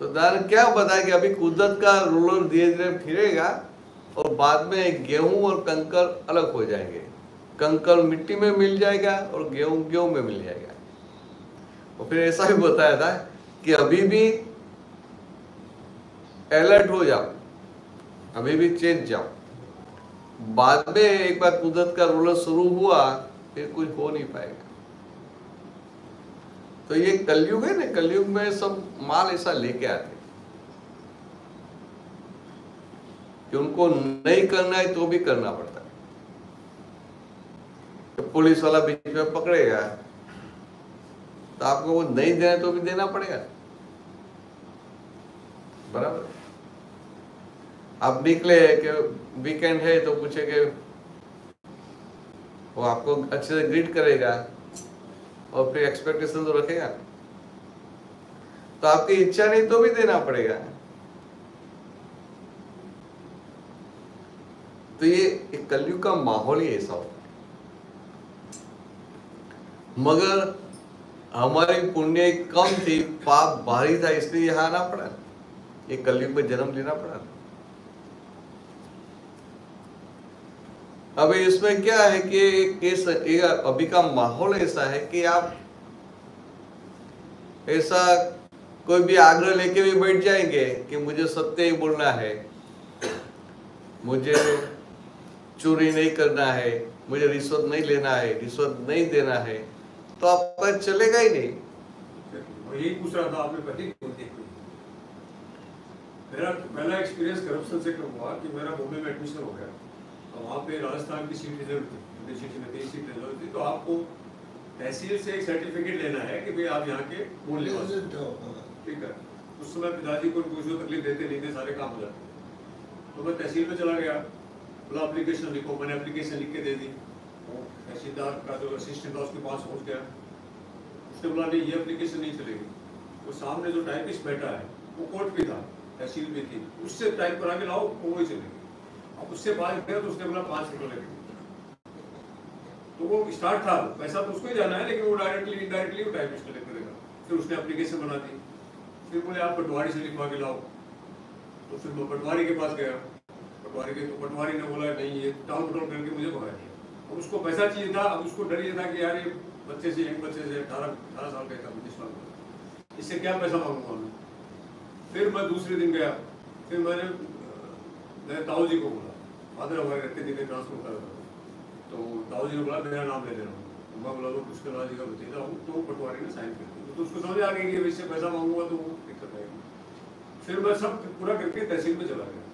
तो दान क्या बताया कि अभी कुदरत का रूलर धीरे धीरे फिरेगा और बाद में गेहूँ और कंकर अलग हो जाएँगे। कंकर मिट्टी में मिल जाएगा और गेहूँ गेहूँ में मिल जाएगा। और फिर ऐसा भी बताया था कि अभी भी अलर्ट हो जाओ, अभी भी चेत जाओ। बाद में एक बार कुदरत का रूलर शुरू हुआ, फिर कुछ हो नहीं पाएगा। तो ये कलयुग है ना, कलयुग में सब माल ऐसा लेके आते कि उनको नहीं करना है तो भी करना पड़ता पुलिस वाला बीच में पकड़ेगा। तो आपको वो नहीं देना तो भी देना पड़ेगा। बराबर? आप निकले कि वीकेंड है तो पूछे कि वो आपको अच्छे से ग्रीट करेगा और फिर एक्सपेक्टेशन तो रखेगा। तो आपकी इच्छा नहीं तो भी देना पड़ेगा। तो ये कलयुग का माहौल ही ऐसा होता है। मगर हमारी पुण्य कम थी, पाप भारी था, इसलिए यहाँ आना पड़ा। ये कलयुग में जन्म लेना पड़ा। अब इसमें क्या है कि इस अभी का माहौल ऐसा है कि आप ऐसा कोई भी आग्रह लेके भी बैठ जाएँगे कि मुझे सत्य ही बोलना है, मुझे चोरी नहीं करना है, मुझे रिश्वत नहीं लेना है, रिश्वत नहीं देना है। तो आपका चलेगा ही नहीं। यही पूछ रहा था आपने पहले? मेरा पहला एक्सपीरियंस करप्शन से कब हुआ कि मेरा बॉम्बे में एडमिशन हो गया। तो वहाँ पे राजस्थान की सीट रिज़र्व थी यूनिवर्सिटी में तेईस सीट रिज़र्व थी। तो आपको तहसील से एक सर्टिफिकेट लेना है कि भाई आप यहाँ के मूल निवासी ठीक है। उस समय पिताजी को जो तकलीफ़ देते नहीं थे सारे काम हो जाते। तो मैं तहसील में चला गया। बोला एप्लीकेशन लिखो मैंने एप्लीकेशन लिख के दे दी। तहसीलदार का जो असिस्टेंट था उसके पास पहुँच गया, उसने बोला, नहीं, ये एप्लीकेशन नहीं चलेगी। वो सामने जो टाइपिस्ट बैठा है, वो कोर्ट भी था, तहसील भी थी। उससे टाइप करा के लाओ, वो वही चलेगी। अब उससे बात गया तो उसने बोला, पाँच रुपये लगेंगे। तो वो स्टार्ट था, पैसा तो उसको ही जाना है, लेकिन वो डायरेक्टली इनडायरेक्टली वो टाइपिस्ट को लिख देगा फिर उसने एप्लीकेशन बना दी। फिर बोले, आप पटवारी से लिखवा के लाओ। तो फिर मैं पटवारी के पास गया। पटवारी के तो पटवारी ने बोला, नहीं, ये टाउन टोल करके मुझे भगा दिया। अब उसको पैसा चाहिए था, अब उसको डर ये था कि यार ये बच्चे से एक बच्चे से अठारह अठारह साल का था उन्नीस साल का इससे क्या पैसा मांगूँगा मैं? फिर मैं दूसरे दिन गया। फिर मैंने मैंने ताऊ जी को बोला। फादर हमारे रहते दिन ट्रांसफ़र कर रहा तो ताऊ जी ने बोला, मेरा नाम ले देना तो मैं बोला तो पुष्कर जी का भतीजा हूँ तो पटवारी ने साइन कर दिया। तो उसको समझ आ गई कि इससे पैसा मांगूँगा तो वो दिक्कत आएगी। फिर मैं सब पूरा करके तहसील में चला गया।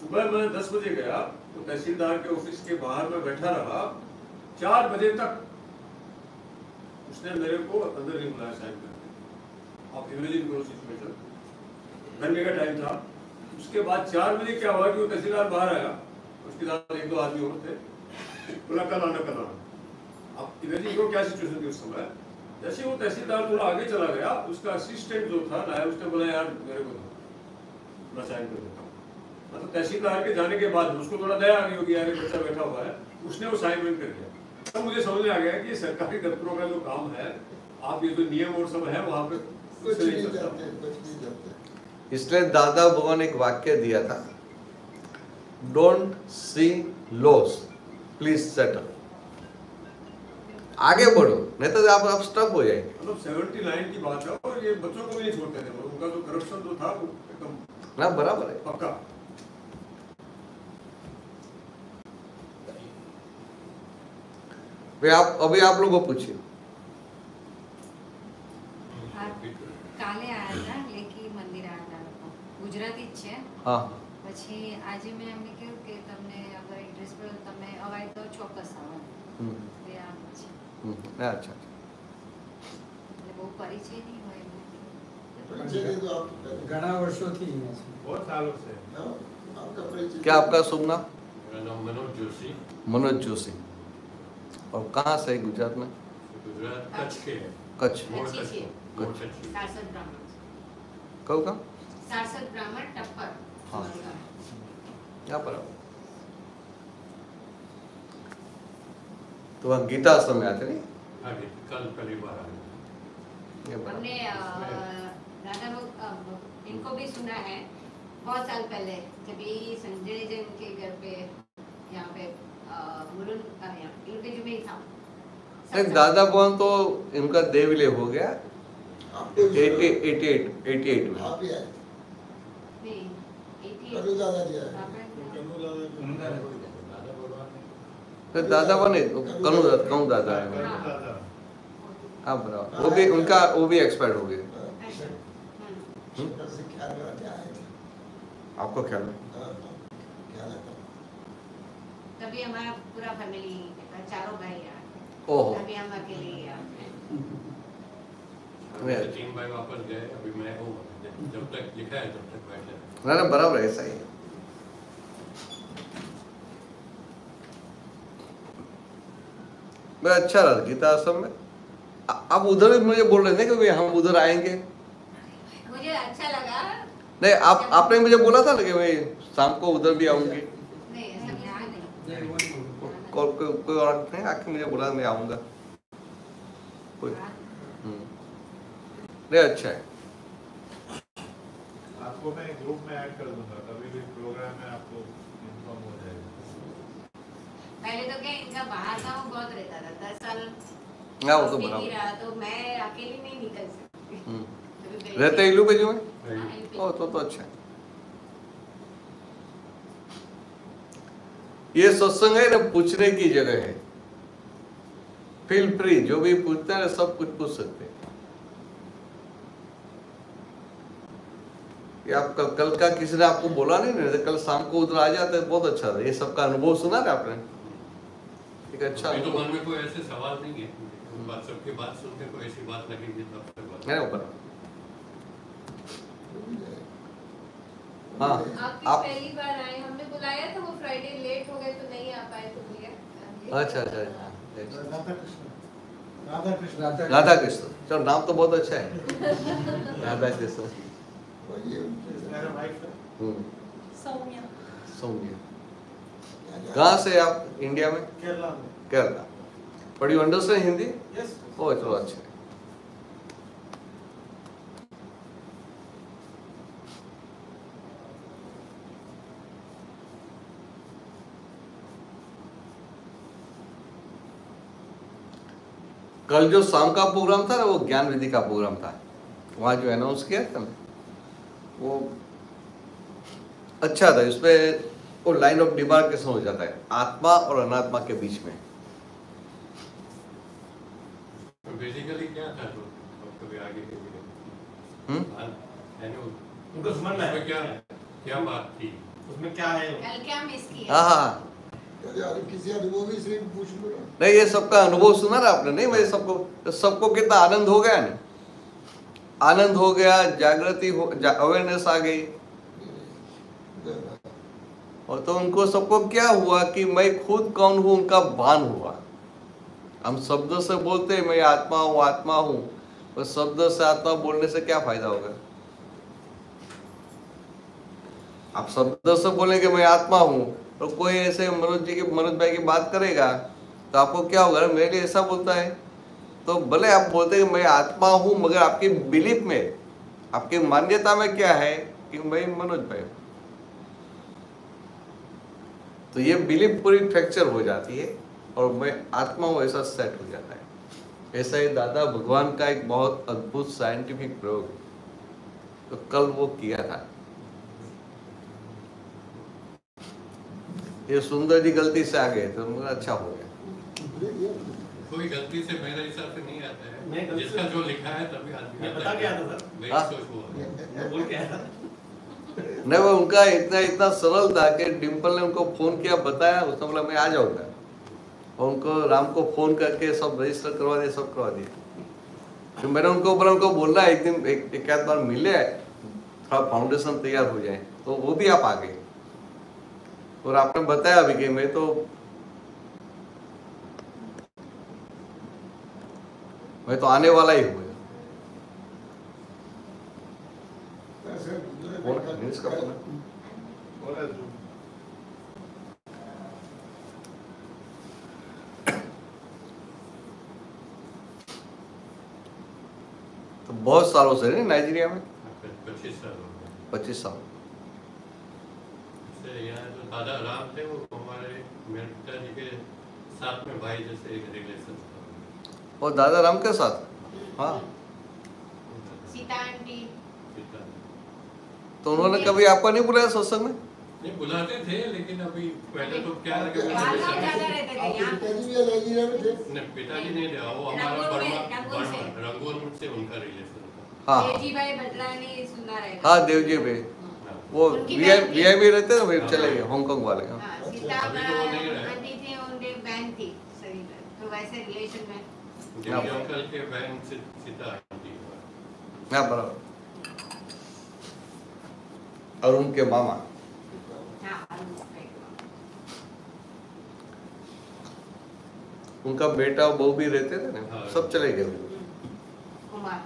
सुबह मैं दस बजे गया तो तहसीलदार के ऑफ़िस के बाहर में बैठा रहा। चार बजे तक उसने मेरे को अंदर नहीं बुलाया, साइन करने आप इमेजिन करो सिचुएशन घंटे का टाइम था। उसके बाद चार बजे क्या हुआ कि वो तहसीलदार बाहर आया। उसके साथ एक दो आदमी और थे। बोला, कल आना कल आना। अब इमेजिन करो क्या सिचुएशन थी उस समय। जैसे वो तहसीलदार थोड़ा आगे चला गया, उसका असिस्टेंट जो था, नायब, उसने बोला, यार, मेरे को दो। मैं साइन कर हूँ मतलब तहसीलदार के जाने के बाद उसको थोड़ा दया आ गई होगी यार बच्चा बैठा हुआ है। उसने वो साइन वाइन कर दिया। तब मुझे समझ में आ गया कि सरकारी दफ्तरों का जो काम है आप ये जो नियम और सब है वहाँ पे कुछ उससे नहीं नहीं चलता। जाते कुछ नहीं जाते। इसलिए दादा भगवान एक वाक्य दिया था। Don't see loss please settle आगे बढ़ो नहीं तो आप आप स्टक हो जाएँगे। मतलब सेवेंटी नाइन की बात है और ये बच्चों को भी नहीं छोड़ते थे उनका जो करप्शन जो था वो एकदम ना बराबर है। पक्का। वे आप अभी आप लोगों को पूछिए કાલે આયા હતા લેકી મંદિર આયા હતા લોકો ગુજરાતી જ છે હા પછી આજે મેં એમને કહ્યું કે તમને અગર ઇન્ટરેસ્ટ પડે તો તમે અવાય તો ચોક્કસ આવો હમ, એ આમ છે હમ, ના, અચ્છા એટલે બહુ પરિચય નહીં હોય એમ परिचय दे दो आप पहले। ઘણા વર્ષોથી અહીંયા છે बहुत सालों से हाँ, आपका परिचय क्या आपका शुभ नाम मेरा नाम मनोज जोशी मनोज जोशी और कहाँ से गुजरात में? कच्छ कच्छ। कौ का। पर हाँ। तो वहाँ गीता आश्रम में आते नहीं हाँ कल पहली बार हमने लोग इनको भी सुना है बहुत साल पहले जब संजय जैन के घर पे यहाँ पे नहीं दादा भवन तो इनका देवले हो गया। एटी एट एटी एट में। दादा बने कनु कनु दादा तो है हाँ। बराबर। वो भी उनका वो भी एक्सपायर हो गए। आपको ख्याल है तभी हमारा पूरा फैमिली चारों भाई यहाँ ओहो अभी हम अकेले ही तीन भाई वापस गए अभी मैं हूँ जब तक लिखा है तब तक बैठे ना ना बराबर है ऐसा। मैं अच्छा रहा गीता आश्रम में आप उधर भी मुझे बोल रहे थे कि भाई हम उधर आएँगे मुझे अच्छा लगा नहीं आप आपने मुझे बोला था ना कि भाई शाम को उधर भी आऊँगी को, को, कोई और नहीं आके मुझे बोला मैं आऊँगा। कोई। हम्म। नहीं अच्छा है। आपको मैं ग्रुप में ऐड कर दूँगा कभी भी प्रोग्राम में आपको इन्फॉर्म हो जाएगा। पहले तो क्या इनका बाहर का वो बहुत रहता था दस साल हाँ, वो तो बराबर। तो मैं अकेली नहीं निकल सकती। हम्म। [LAUGHS] रहते इलू बेजू में? हाँ, LP ओ तो तो अच्छा है। ये सत्संग है ना पूछने की जगह है। फील फ्री जो भी पूछते हैं सब कुछ पूछ सकते हैं। ये आप कल कल का किसी ने आपको बोला नहीं ना कल शाम को उधर आ जाते हैं, बहुत अच्छा था। ये सबका अनुभव सुना ना आपने? एक अच्छा तो मन में कोई ऐसे सवाल नहीं है। बात सबकी बात सुन के कोई ऐसी बात लगेगी तो आपसे बात। है ऊपर हाँ। आप पहली बार आए हमने बुलाया था वो फ्राइडे लेट हो गए तो नहीं आ पाए तो भैया अच्छा अच्छा अच्छा राधा कृष्ण राधा कृष्ण राधा कृष्ण चलो नाम तो बहुत अच्छा है। [LAUGHS] राधा कृष्ण। है। हम्म, सौम्या। कहाँ से आप? इंडिया में? केरला में। Kerala. But you understand Hindi? ओ चलो अच्छा। कल जो शाम का प्रोग्राम था ना वो ज्ञान विधि का प्रोग्राम था। वहाँ जो अनाउंस किया था वो अच्छा था इसमें वो लाइन ऑफ़ डिमार्केशन हो जाता है? आत्मा और अनात्मा के बीच में। बेसिकली क्या था तो कभी आगे के लिए हम्म? यानी उनको समझ में आया। क्या क्या बात थी? उसमें क्या है? कल क्या मिस किया हाँ हाँ। नहीं, ये सबका अनुभव सुना ना आपने? नहीं, मैं सबको सबको कितना आनंद हो गया ना आनंद हो गया, जागृति हो अवेयरनेस आ गई। और तो उनको सबको क्या हुआ कि मैं खुद कौन हूँ, उनका भान हुआ। हम शब्द से बोलते हैं, मैं आत्मा हूँ आत्मा हूँ। और शब्द से आत्मा बोलने से क्या फ़ायदा होगा? आप शब्द से बोलेंगे, मैं आत्मा हूँ। और कोई ऐसे मनोज जी की, मनोज भाई की बात करेगा तो आपको क्या होगा मेरे लिए ऐसा बोलता है। तो भले आप बोलते कि मैं आत्मा हूँ, मगर आपकी बिलीफ में, आपकी मान्यता में क्या है कि मैं मनोज भाई तो ये बिलीफ पूरी फ्रैक्चर हो जाती है और मैं आत्मा हूँ, ऐसा सेट हो जाता है। ऐसा ही दादा भगवान का एक बहुत अद्भुत साइंटिफिक प्रयोग तो कल वो किया था। ये सुंदर जी गलती से आ गए तो मुझे अच्छा हो गया। कोई गलती से मेरे हिसाब से नहीं आता है। गलती जिसका से- जो लिखा है तभी आदमी आता बता है। के आता था। मेरी हाँ। सोच वो मैं बोल के आया था? नहीं वो उनका इतना इतना सरल था कि डिम्पल ने उनको फ़ोन किया बताया उसने बोला मैं आ जाऊँगा। और उनको राम को फ़ोन करके सब रजिस्टर करवा दिया सब करवा दिया। तो मैंने उनको बोला उनको बोलना एक दिन एक एक आध बार मिले थोड़ा फाउंडेशन तैयार हो जाए तो वो भी आप आ गए। और आपने बताया अभी कि मैं तो मैं तो आने वाला ही हूँ। तो बहुत सालों से नहीं नाइजीरिया में? पच्चीस साल पच्चीस साल। दादा राम थे वो हमारे मेरे पिताजी के साथ में भाई जैसे एक रिलेशन था। और दादा राम के साथ? हाँ। सीता आंटी। तो उन्होंने कभी आपको नहीं बुलाया सत्संग में? नहीं बुलाते थे लेकिन अभी पहले तो क्या यहाँ। पिताजी नहीं पिताजी नहीं थे वो हमारा बर्मा रंगून से। उनका रिलेशन था। हाँ। देवजी भाई बदलानी सुना रहेगा हाँ देवजी भाई। वो वी आई रहते हैं फिर हाँ। चले गए हांगकांग वाले हाँ। हाँ, तो तो आंटी हाँ बराबर और उनके मामा हाँ अरुण भाई को। उनका बेटा बहू भी रहते थे ना हाँ। सब चले गए कुमार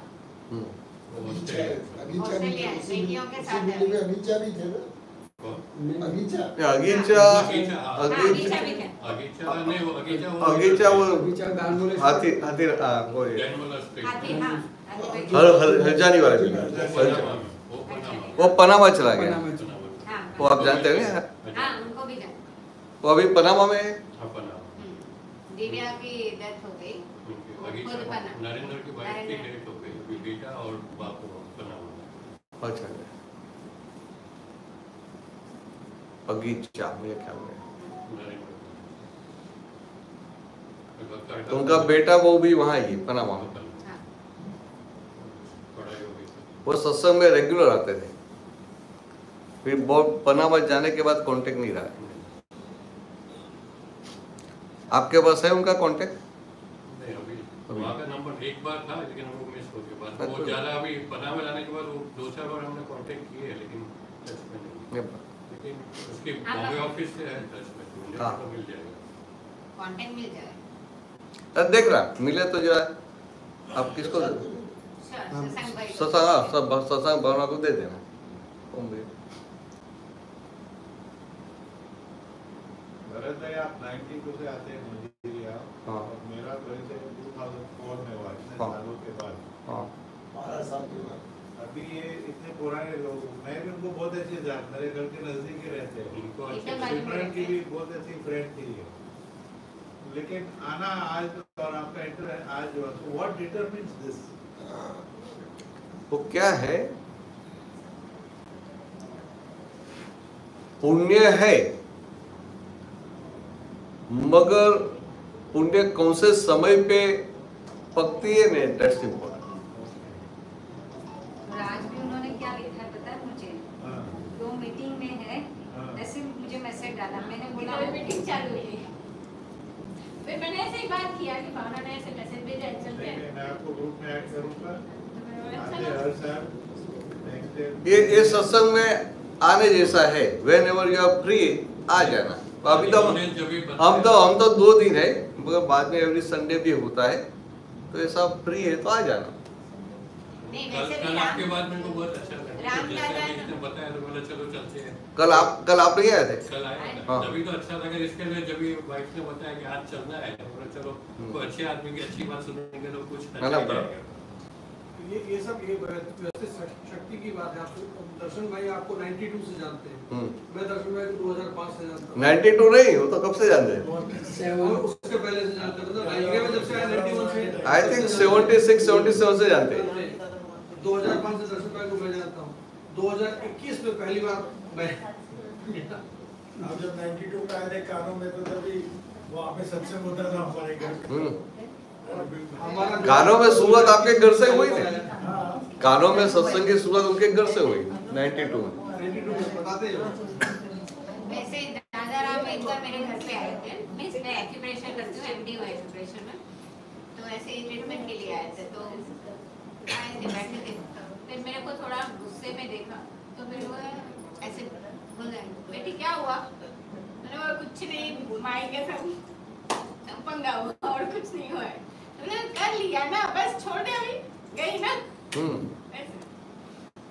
हम्म। अगीचा भी थे है। ना अगीचा अगीचा अगीचा, हाँ। हाँ, वो हाथी हाथी हाँ वो हाँ हर हरजानी वाले वो पनामा चला गया पनामा में। पनामा हाँ वो आप जानते हैं हाँ उनको भी वो अभी पनामा में पनामा। दिव्या की डेथ हो गई। नरेंद्र की बेटा और बाप पनामा में अच्छा। बगीचा मेरे ख्याल में। तो उनका बेटा वो भी वहाँ ही है पनामा। में हाँ वो सत्संग में रेगुलर आते थे। फिर बहुत पनामा जाने के बाद कांटेक्ट नहीं रहा। आपके पास है उनका कांटेक्ट वहाँ का नंबर एक बार था लेकिन वो मिस हो गया बाद वो ज़्यादा अभी पनामा जाने के बाद वो दो चार बार हमने कांटेक्ट किए हैं लेकिन टच में नहीं। लेकिन उसके हाँ, बॉम्बे तो- ऑफ़िस से है टच में। तो मुझे हाँ। तो मिल जाएगा। कांटेक्ट मिल जाए। तब देख रहा मिले तो जरा आप किसको सत्संग हाँ सब सत्संग भावना को दे देना। भरत भाई आप 92 से आते हैं हाँ। और मेरा परिचय 2004 में हुआ इतने हाँ। सालों के बाद हाँ बारह साल के बाद अभी ये इतने पुराने लोग मैं भी उनको बहुत अच्छे मेरे घर के नज़दीक ही रहते हैं। उनको अच्छे की भी बहुत अच्छी फ्रेंड थी लेकिन आना आज और आपका इंटर आज हुआ तो व्हाट डिटरमिन्स दिस वो क्या है? पुण्य है मगर पुण्य कौन से समय पे पकती है? नहीं दैट्स इम्पोर्टेंट और आज भी उन्होंने क्या लिखा है पता है मुझे वो मीटिंग में है हाँ। ऐसे मुझे मैसेज डाला मैंने बोला मीटिंग चालू हुई फिर मैंने ऐसे ही बात किया कि भावना ने ऐसे मैसेज भेजा है, चलते हैं मैं आपको ग्रुप में ऐड करूँगा। तो चलो। नेक्स्ट डे ये ये सत्संग में आने जैसा है। Whenever you are free आ जाना। तो अभी तो हम तो हम तो दो दिन है मगर बाद में एवरी संडे भी होता है। तो ये सब फ्री है तो आ जाना। नहीं वैसे भी कल आपके बाद मेरे को बहुत अच्छा लगा। राम दादा- इसने बताया तो बोला चलो चलते हैं। कल आप कल आप नहीं आए थे? कल आया था। हाँ। तभी तो अच्छा लगा इसके लिए जब भी वाइफ ने बताया कि आज चलना है तो चलो कोई अच्छे आदमी की अच्छी बात सुनेंगे तो कुछ है ना, अच्छा ये ये सब ये शक्ति की बात है आप दर्शन भाई आपको 92 से जानते हैं। हम्म। मैं दर्शन भाई को 2005 से जानता हूँ। 92 नहीं वो तो कब से जानते हैं? उसके पहले से जानते थे नाइजीरिया में जब से आया 91 से। आई थिंक 76 77 से जानते हैं। 2005 से दर्शन भाई को मैं जानता हूँ। 2021 में पहली बार मैं अब जब 92 का आए कानों में तो तभी वहाँ पे सत्संग होता था हमारे घर हम्म। हमारा गानों में शुरुआत आपके घर से हुई थी? हाँ। गानों में सत्संग की शुरुआत उनके घर से हुई 92 में। 92 में। बताते हैं वैसे दादा राम एक बार मेरे घर पे आए थे। मैं इसमें एक्यूप्रेशर करती हूँ एमडी हूँ एक्यूप्रेशर में। तो ऐसे ट्रीटमेंट के लिए आए थे तो आए थे बैठे थे। फिर मेरे को थोड़ा गुस्से में देखा तो मेरे को ऐसे बोल रहे बेटी क्या हुआ? मैंने बोला कुछ नहीं माई के सब पंगा हुआ और कुछ नहीं हुआ है। मैंने कर लिया ना बस छोड़ दे अभी गई ना? हम्म। ऐसे।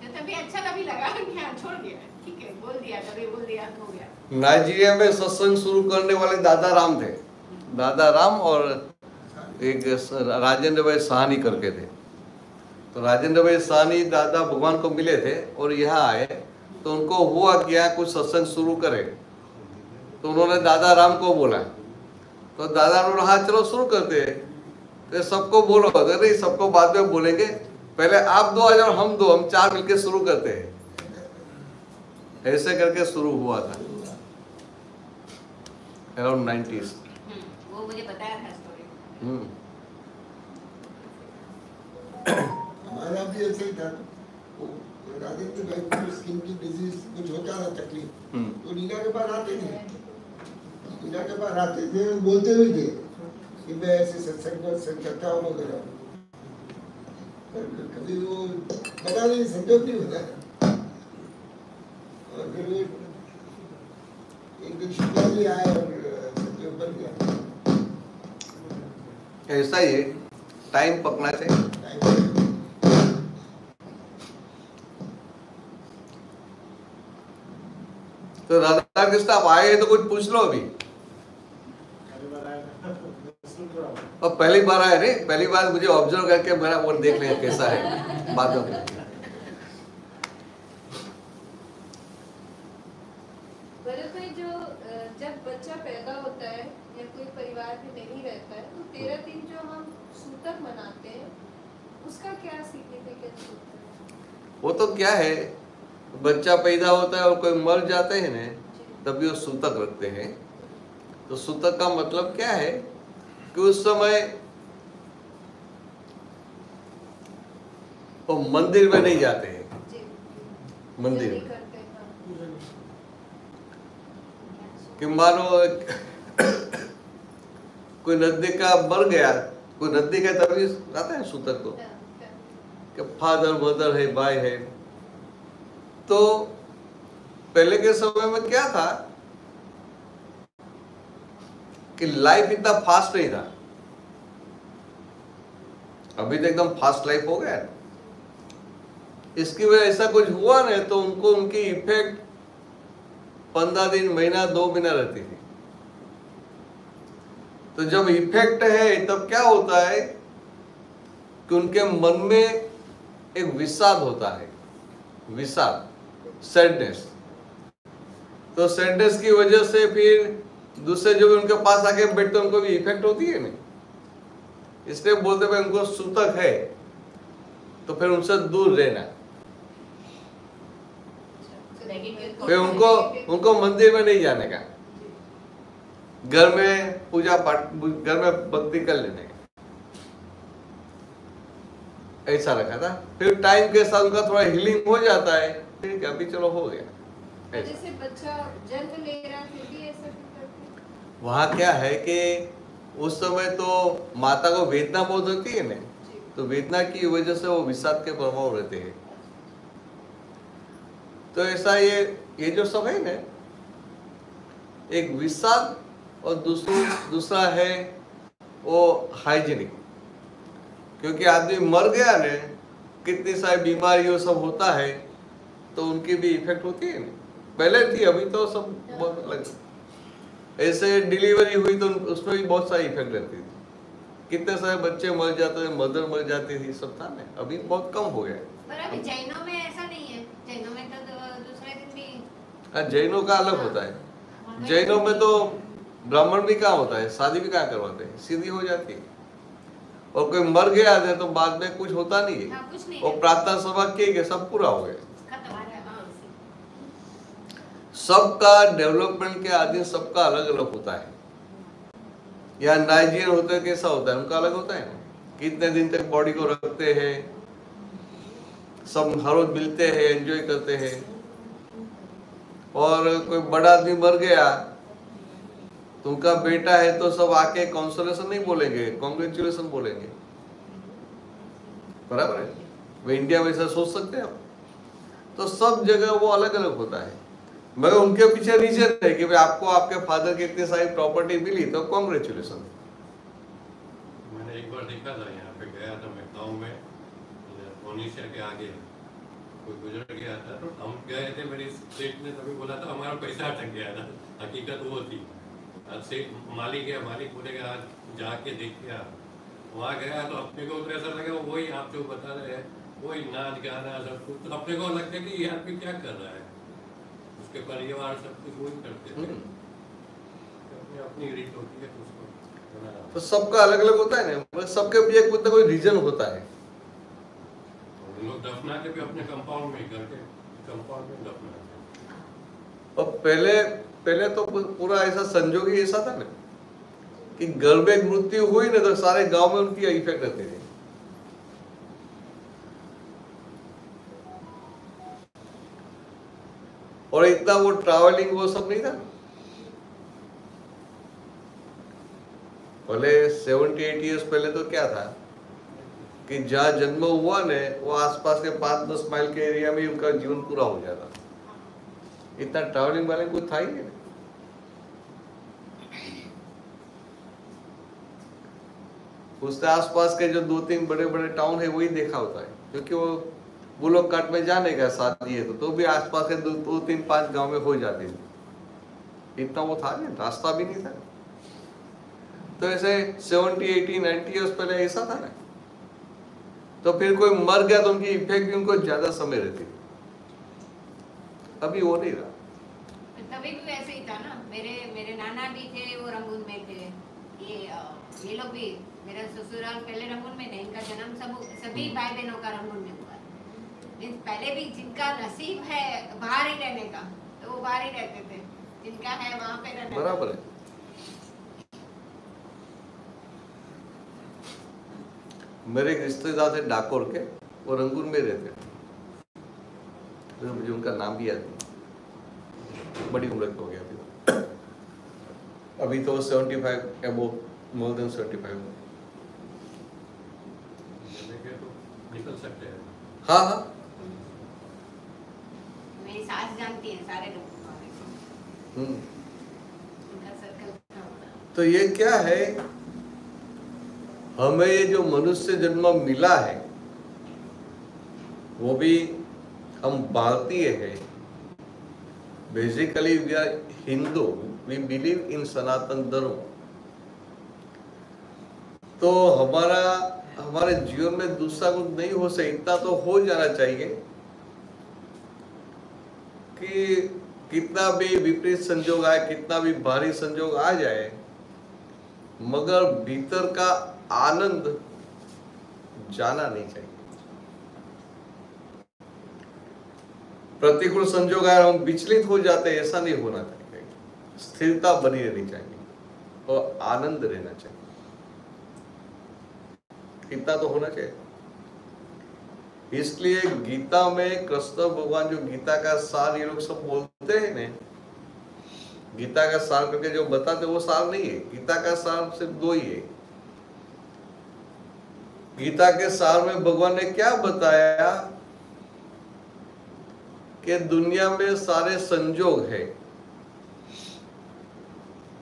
तो तभी अच्छा कभी लगा कि हाँ छोड़ दिया। ठीक है बोल दिया कभी बोल दिया हो गया। नाइजीरिया में सत्संग शुरू करने वाले दादा राम थे। दादा राम और एक राजेंद्र भाई साहनी करके थे। तो राजेंद्र भाई साहनी दादा भगवान को मिले थे और यहाँ आए। तो उनको हुआ कि यहाँ कुछ सत्संग शुरू करें? तो उन्होंने दादा राम को बोला। तो दादा ने बोला हाँ चलो शुरू करते हैं। तो सबको बोलो तो नहीं सबको बाद में बोलेंगे। पहले आप दो जाओ हम दो हम चार मिलके शुरू करते हैं। ऐसे करके शुरू हुआ था। अराउंड नाइन्टीज हम्म, राजेंद्र भाई को स्किन की डिज़ीज़ कुछ होता था तकलीफ़। तो लीला के पास आते थे लीला के पास आते थे बोलते भी थे कि मैं ऐसे सत्संग सत्संग करता हूँ वगैरह कभी वो पता नहीं संजोग नहीं होता। और फिर वो एक दिन शुक्ला जी आए और संजोग बन गया। ऐसा ही टाइम पकना चाहिए तो राधा कृष्ण आप आए तो कुछ पूछ लो अभी। और पहली बार आए नहीं पहली बार मुझे ऑब्ज़र्व करके मेरा वो देख लें कैसा है बातों में जो जब बच्चा पैदा होता है या कोई परिवार में नहीं रहता है तो तेरह दिन जो हम सूतक मनाते हैं उसका क्या सिग्निफिकेंस होता है? वो तो क्या है बच्चा पैदा होता है और कोई मर जाते हैं ना तभी वो सूतक रखते हैं। तो सूतक का मतलब क्या है? कि उस समय वो मंदिर में नहीं जाते हैं। मंदिर में। कि मानो कोई नदी का मर गया कोई नदी का तभी आता है सूतक को। कि फादर मदर है भाई है। तो पहले के समय में क्या था कि लाइफ इतना फास्ट नहीं था। अभी तो एकदम फास्ट लाइफ हो गया। इसकी वजह ऐसा कुछ हुआ नहीं तो उनको उनकी इफ़ेक्ट पंद्रह दिन, महीना, दो महीना रहती थी। तो जब इफ़ेक्ट है, तब क्या होता है कि उनके मन में एक विषाद होता है। विषाद। सैडनेस तो सैडनेस की वजह से फिर दूसरे जो भी उनके पास आके बैठते उनको भी इफ़ेक्ट होती है नहीं? इसलिए बोलते भाई, उनको सूतक है। तो फिर उनसे दूर रहना। फिर उनको उनको मंदिर में नहीं जाने का। घर में पूजा पाठ, घर में भक्ति कर लेने का। ऐसा रखा था। फिर टाइम के साथ उनका थोड़ा हीलिंग हो जाता है। ठीक है अभी चलो हो गया। तो जैसे बच्चा जन्म ले रहा फिर भी ऐसा करते वहाँ क्या है कि उस समय तो माता को वेदना बहुत होती है ना? तो वेदना की वजह से वो विषाद के प्रभाव रहते हैं। तो ऐसा ये ये जो सब है ना एक विषाद और दूसरा दूसरा है वो हाइजीनिक। क्योंकि आदमी मर गया ना कितनी सारी बीमारी वो सब होता है तो उनकी भी इफ़ेक्ट होती है ना। पहले थी अभी तो सब बहुत अलग ऐसे डिलीवरी हुई तो उसमें भी बहुत सारी इफ़ेक्ट रहती थी। कितने सारे बच्चे मर जाते थे मदर मर जाती थी सब था ना। अभी बहुत कम हो गया पर अभी जैनों में ऐसा नहीं है। जैनों में तो दूसरे दिन भी हाँ जैनों का अलग होता है। जैनों में तो ब्राह्मण भी कहाँ होता है? शादी भी कहाँ करवाते हैं? सीधी हो जाती है। और कोई मर गया है तो बाद में कुछ होता नहीं है। हाँ, कुछ नहीं और प्रार्थना सभा किए गए सब पूरा हो गया। हो हाँ। सबका डेवलपमेंट के आदि सबका अलग अलग होता है। या नाइजीरियन होते हैं कैसा होता है, उनका अलग होता है? कितने दिन तक बॉडी को रखते हैं? सब हर रोज मिलते हैं एंजॉय करते हैं। और कोई बड़ा आदमी मर गया तो उनका बेटा है तो सब आके कॉन्सोलेशन नहीं बोलेंगे कॉन्ग्रेचुलेशन बोलेंगे। बराबर है? वो इंडिया में ऐसा सोच सकते हैं आप? तो सब जगह वो अलग अलग होता है। मगर उनके पीछे रीजन है कि भाई आपको आपके फादर की इतनी सारी प्रॉपर्टी मिली तो कॉन्ग्रेचुलेशन मैंने एक बार देखा था, यहाँ पे गया था मैं गाँव में के आगे, कोई गुजर गया था तो हम गए थे, मेरी सेठ ने तभी बोला था, हमारा पैसा अटक गया था, हकीकत वो थी. आज से मालिक गया मालिक बोलेगा, आज जाके देख आ वहाँ गया तो अपने को तो ऐसा लगा, वही आप जो बता रहे हैं, वही नाच गाना सब कुछ तो अपने को लगता है कि ये आदमी क्या कर रहा है? उसके परिवार सब कुछ वही करते थे। अपनी अपनी रीत होती है तो उसको तो सबका अलग अलग होता है ना? सबके पीछे कोई ना कोई रीजन होता है। लोग दफनाते भी अपने कंपाउंड में करके कंपाउंड में दफनाते और पहले पहले तो पूरा ऐसा संजोग ही ऐसा था ना कि घर में एक मृत्यु हुई ना तो सारे गाँव में उनकी इफ़ेक्ट रहते थे। और इतना वो ट्रैवलिंग वो सब नहीं था? पहले सेवेंटी एट इयर्स पहले तो क्या था? कि जहाँ जन्म हुआ ने, वो आसपास के पाँच दस माइल के एरिया में उनका जीवन पूरा हो जाता। इतना ट्रैवलिंग वाले कोई था ही नहीं। उसके आसपास के जो दो तीन बड़े बड़े टाउन है, वही देखा होता है, क्योंकि वो बुलोक काट में जाने का शादी है तो, तो भी आसपास के दो, दो तीन पाँच गाँव में हो जाती थी इतना वो था नहीं रास्ता भी नहीं था। तो ऐसे सेवेंटी एटी नाइनटी ईयर्स पहले ऐसा था ना। तो फिर कोई मर गया तो उनकी इफ़ेक्ट भी उनको ज़्यादा समय रहती। अभी वो नहीं रहा। तभी भी वैसे ही था ना। मेरे मेरे नाना भी थे वो रंगून में थे। ये ये लोग भी मेरा ससुराल पहले रंगून में थे इनका जन्म सब सभी भाई बहनों का रंगून में मीन्स पहले भी जिनका नसीब है बाहर ही रहने का तो वो बाहर ही रहते थे। जिनका है वहाँ पे रहने बराबर है। मेरे एक रिश्तेदार थे डाकोर के वो रंगून में रहते थे। तो मुझे उनका नाम भी याद बड़ी उम्र हो गया अभी। अभी तो सेवेंटी फाइव एबो मोर देन सेवेंटी फाइव निकल सकते हैं। हाँ हाँ। मेरी सास जानती है सारे लोग। हम्म। तो ये क्या है? हमें ये जो मनुष्य जन्म मिला है वो भी हम भारतीय है। Basically we are Hindu we believe in Sanatan Dharma. तो हमारा हमारे जीवन में दूसरा कुछ नहीं हो सकता इतना तो हो जाना चाहिए। कि कितना भी विपरीत संजोग आए, कितना भी भारी संजोग आ जाए, मगर भीतर का आनंद जाना नहीं चाहिए। प्रतिकूल संजोग आए हम विचलित हो जाते हैं ऐसा नहीं होना चाहिए। स्थिरता बनी रहनी चाहिए और आनंद रहना चाहिए। इतना तो होना चाहिए। इसलिए गीता में कृष्ण भगवान जो गीता का सार ये लोग सब बोलते हैं ना, गीता का सार करके जो बताते वो सार नहीं है। गीता का सार सिर्फ़ दो ही है। गीता के सार में भगवान ने क्या बताया कि दुनिया में सारे संजोग है।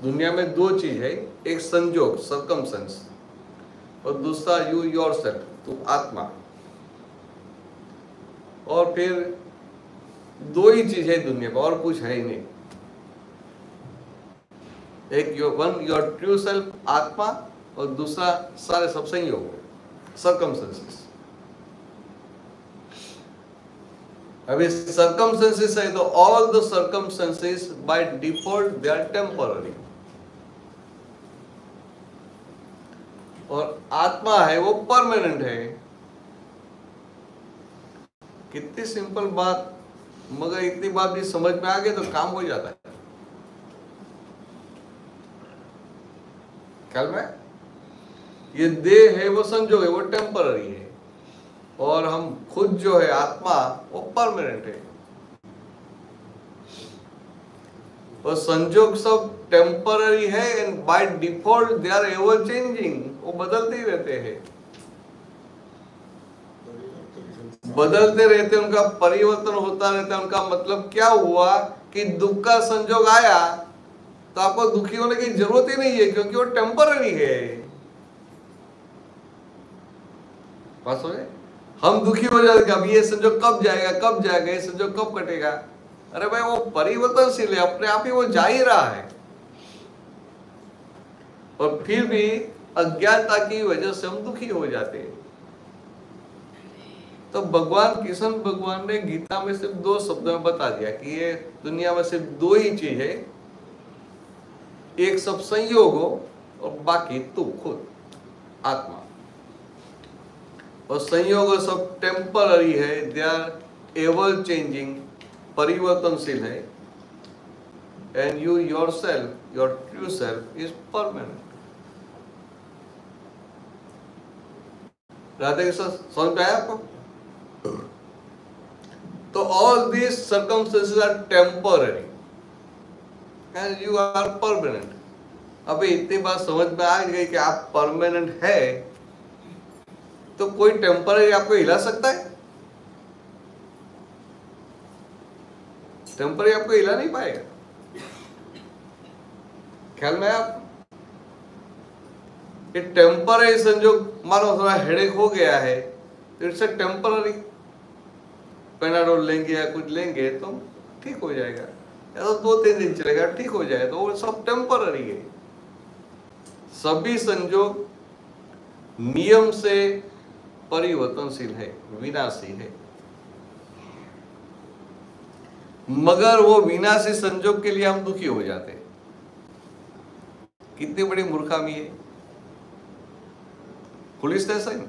दुनिया में दो चीज़ है, एक संजोग सरकमसेंस और दूसरा यू योर सेल्फ तू आत्मा। और फिर दो ही चीज़ है दुनिया में, और कुछ है ही नहीं। एक your one your true self आत्मा, और दूसरा सारे सब संयोग सरकमसेंसेस अभी सरकमसेंसेस है तो all the circumstances by default they are temporary और आत्मा है, वो परमानेंट है। कितनी सिंपल बात, मगर इतनी बात भी समझ में आ गई तो काम हो जाता है। ख्याल में? ये देह है, वो संजोग है वो टेम्पररी है। और हम खुद जो है, आत्मा, वो परमानेंट है। और संजोग सब टेम्पररी है and by default they are ever changing वो बदलते ही रहते हैं। बदलते रहते, उनका परिवर्तन होता रहता, उनका मतलब क्या हुआ कि दुख का संजोग आया तो आपको दुखी होने की ज़रूरत ही नहीं है, क्योंकि वो टेम्पररी है। बात समझे? हम दुखी हो जाते अब ये संजोग कब जाएगा कब जाएगा, ये संजोग कब कटेगा? अरे भाई, वो परिवर्तनशील है, अपने आप ही वो जा ही रहा है। और फिर भी अज्ञानता की वजह से हम दुखी हो जाते हैं। तो भगवान किशन भगवान ने गीता में सिर्फ़ दो शब्दों में बता दिया कि ये दुनिया में सिर्फ़ दो ही चीज़ है। एक सब संयोग हो और बाकी तू खुद, आत्मा। और संयोग सब टेम्पररी है दे आर एवर चेंजिंग परिवर्तनशील है। And you yourself your true self is permanent Radhe Krishna, समझ आया आपको? तो all these circumstances are temporary and you are permanent अभी इतनी बात समझ में आ गई कि आप परमानेंट है तो कोई टेम्पररी आपको हिला सकता है? टेम्पररी आपको हिला नहीं पाएगा। ख्याल में आप ये टेम्पररी संजोग, मानो थोड़ा हेडेक हो गया है इट्स ए टेम्पररी पेनाडोल लेंगे या कुछ लेंगे तो ठीक हो जाएगा। या तो दो तीन दिन चलेगा, ठीक हो जाए तो वो सब टेम्पररी है। सभी संजोग नियम से परिवर्तनशील है विनाशी है। मगर वो विनाशी संजोग के लिए हम दुखी हो जाते हैं। कितनी बड़ी मूर्खामी है। Police station?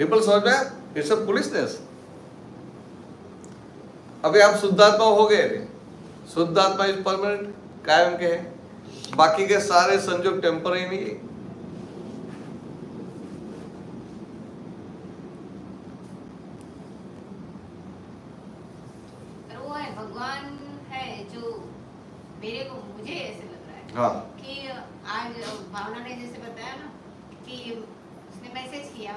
डिपल समझ में इट्स पुलिस अभी आप शुद्धात्मा हो गए थे शुद्धात्मा इज़ परमानेंट कायम के हैं। बाकी के सारे संजोग टेम्पररी नहीं पर वो भगवान जो मेरे को मुझे ऐसे लग रहा हाँ कि आज भावना ने जैसे बताया ना कि उसने मैसेज किया।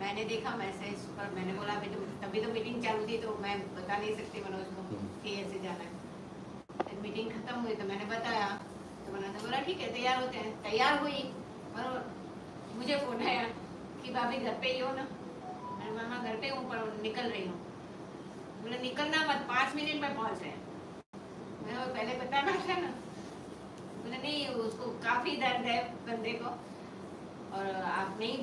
मैंने देखा मैसेज पर मैंने बोला अभी तो तभी तो मीटिंग चालू थी तो मैं बता नहीं सकती मनोज को कि ऐसे जाना है। मीटिंग खत्म हुई तो मैंने बताया। तो मनोज ने बोला ठीक है तैयार होते हैं। तैयार हुई। और मुझे फ़ोन आया कि भाभी घर पे ही हो ना? मैंने बोला हाँ घर पे हूँ पर निकल रही हूँ। बोले निकलना मत पाँच मिनट में पहुँच रहे हैं मैंने पहले बताना था ना? बोले नहीं उसको काफ़ी दर्द है बंदे को और आप नहीं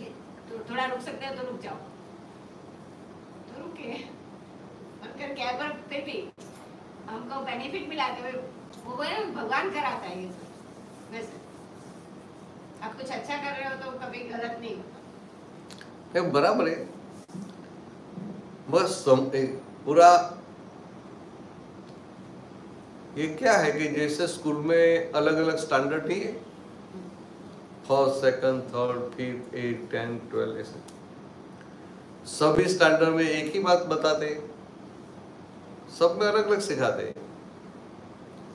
तो थोड़ा रुक सकते हो तो रुक जाओ। तो रुके। मगर क्या पर फिर भी हमको बेनिफिट मिला तो वो बोले भगवान कराता है ये सब। वैसे। आप कुछ अच्छा कर रहे हो तो कभी गलत नहीं होता। बराबर है। बस सम, एक पूरा ये क्या है कि जैसे स्कूल में अलग अलग स्टैंडर्ड नहीं है? First second third fifth eight ten twelve ऐसे। सभी स्टैंडर्ड में एक ही बात बताते सब में अलग अलग सिखाते।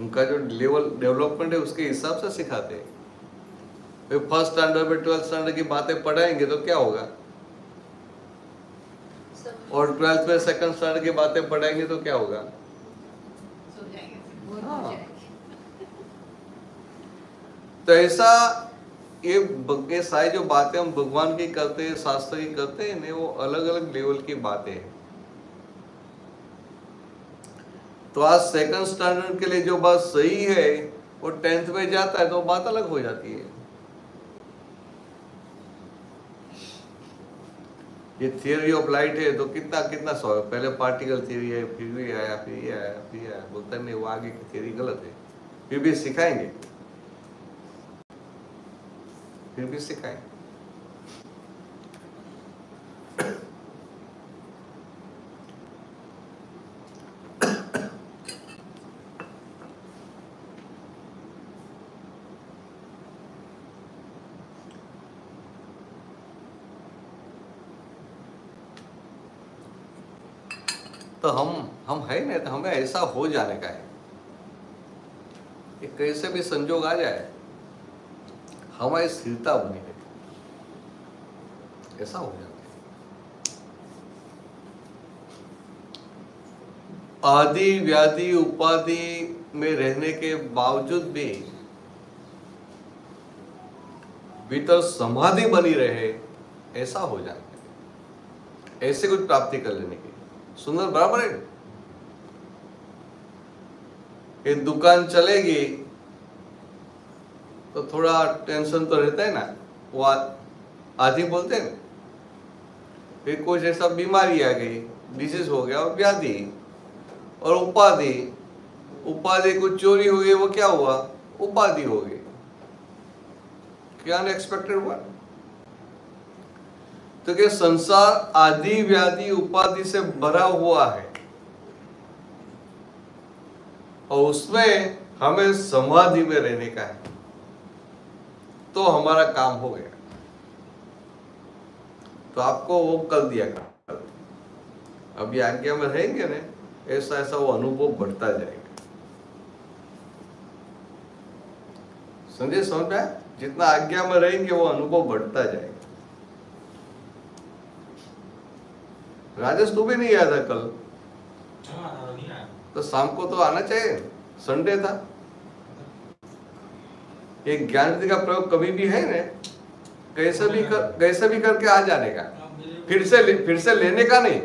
उनका जो लेवल डेवलपमेंट है उसके हिसाब से सिखाते। हैं फ़र्स्ट स्टैंडर्ड में ट्वेल्थ स्टैंडर्ड की बातें पढ़ाएँगे तो क्या होगा? और ट्वेल्थ में सेकंड स्टैंडर्ड की बातें पढ़ाएँगे तो क्या होगा? हाँ। तो ऐसा ये ये सारी जो बातें हम भगवान की करते हैं, शास्त्र की करते हैं वो अलग अलग लेवल की बातें हैं। तो आज सेकंड स्टैंडर्ड के लिए जो बात सही है, वो टेंथ में जाता है तो बात अलग हो जाती है। ये थियरी ऑफ़ लाइट है तो कितना कितना सौ पहले पार्टिकल थियरी है, फिर भी आया, फिर ये आया, फिर आया। बोलता नहीं, वो आगे की थियरी गलत है। फिर भी सिखाएँगे। फिर भी सिखाएँ। तो हम हम है नहीं तो हमें ऐसा हो जाने का है। कैसे भी संजोग आ जाए। हमारी स्थिरता बनी रहे ऐसा हो जाता है। आदि, व्याधि, उपाधि में रहने के बावजूद भी भीतर समाधि बनी रहे, ऐसा हो जाता है। ऐसे कुछ प्राप्ति कर लेने की सुंदर बराबर है। ये दुकान चलेगी तो थोड़ा टेंशन तो रहता है ना। वो आधी बोलते हैं। फिर कुछ ऐसा बीमारी आ गई डिज़ीज़ हो गया और व्याधि, और उपाधि उपाधि कुछ चोरी हो गई, वो क्या हुआ? उपाधि हो गई। क्या अनएक्सपेक्टेड हुआ? तो क्या संसार आदि, व्याधि, उपाधि से भरा हुआ है? और उसमें हमें समाधि में रहने का है। तो हमारा काम हो गया। तो आपको वो कल दिया कल अभी आज्ञा में रहेंगे ना ऐसा ऐसा वो अनुभव बढ़ता जाएगा। संजय समझ में जितना आज्ञा में रहेंगे वो अनुभव बढ़ता जाएगा। राजेश तू भी नहीं आया था कल? तो शाम को तो आना चाहिए। संडे था। एक ज्ञान विधि का प्रयोग कभी भी है ना? कैसे भी कर कैसे भी करके आ जाने का। फिर से फिर से लेने का नहीं?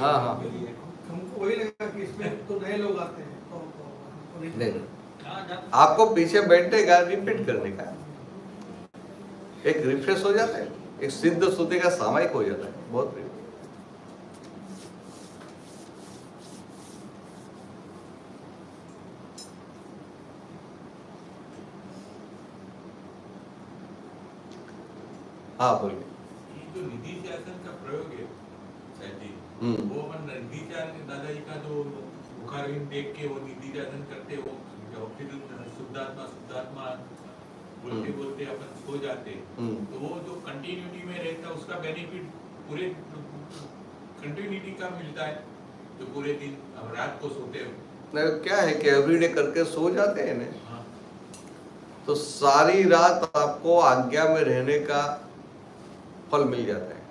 हाँ हाँ। हमको वही लगा कि इसमें नए लोग आते हमको नहीं। नहीं आपको पीछे बैठने का रिपीट करने का। एक रिफ्रेश हो जाता है एक सिद्ध स्तुति का सामायिक हो जाता है बहुत बढ़िया। हाँ बोलिए ये जो निधि शासन का प्रयोग है हम्म। वो अपन निधि शासन दादाजी का जो बुखार देख के वो निधि शासन करते वो शुद्धात्मा शुद्धात्मा बोलते बोलते अपन सो जाते हम्म। तो वो जो कंटिन्यूटी में रहता उसका बेनिफिट पूरे कंटिन्यूटी का मिलता है जो पूरे दिन अब रात को सोते हो क्या है कि एवरीडे करके सो जाते हैं ना हाँ। तो सारी रात आपको आज्ञा में रहने का फल मिल जाता है।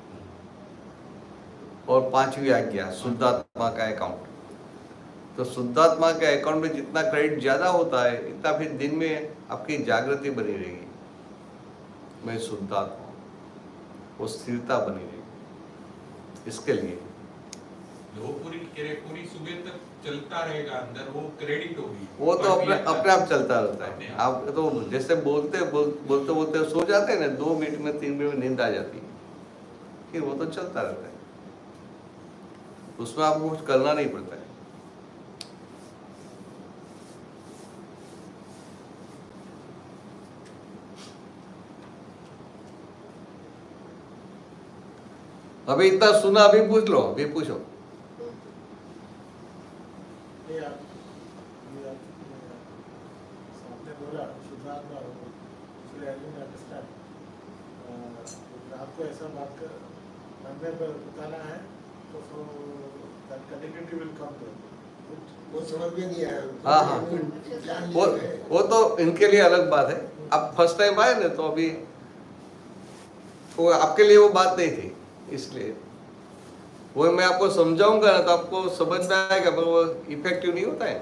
और पांचवी आज्ञा शुद्धात्मा का अकाउंट तो शुद्धात्मा के अकाउंट में जितना क्रेडिट ज़्यादा होता है इतना फिर दिन में आपकी जागृति बनी रहेगी। मैं शुद्धात्मा वो स्थिरता बनी रहेगी। इसके लिए। वो पूरी पूरी सुबह तक चलता रहेगा अंदर वो क्रेडिट होगी। वो तो अपने अपने आप चलता रहता है। आप। तो जैसे बोलते बोल, बोलते बोलते सो जाते हैं ना दो मिनट में तीन मिनट में नींद आ जाती है। फिर वो तो चलता रहता है। उसमें आपको कुछ करना नहीं पड़ता है। अभी इतना सुना, अभी पूछ लो, अभी पूछो। ऐसा बात कर बताना है तो कंटिन्यूटी विल कम वो समझ में नहीं आया। हाँ हाँ। वो वो तो इनके लिए अलग बात है। अब फ़र्स्ट टाइम आए ना तो अभी वो आपके लिए वो बात नहीं थी, इसलिए। वो मैं आपको समझाऊँगा ना तो आपको समझ में आएगा, पर वो इफ़ेक्टिव नहीं होता है।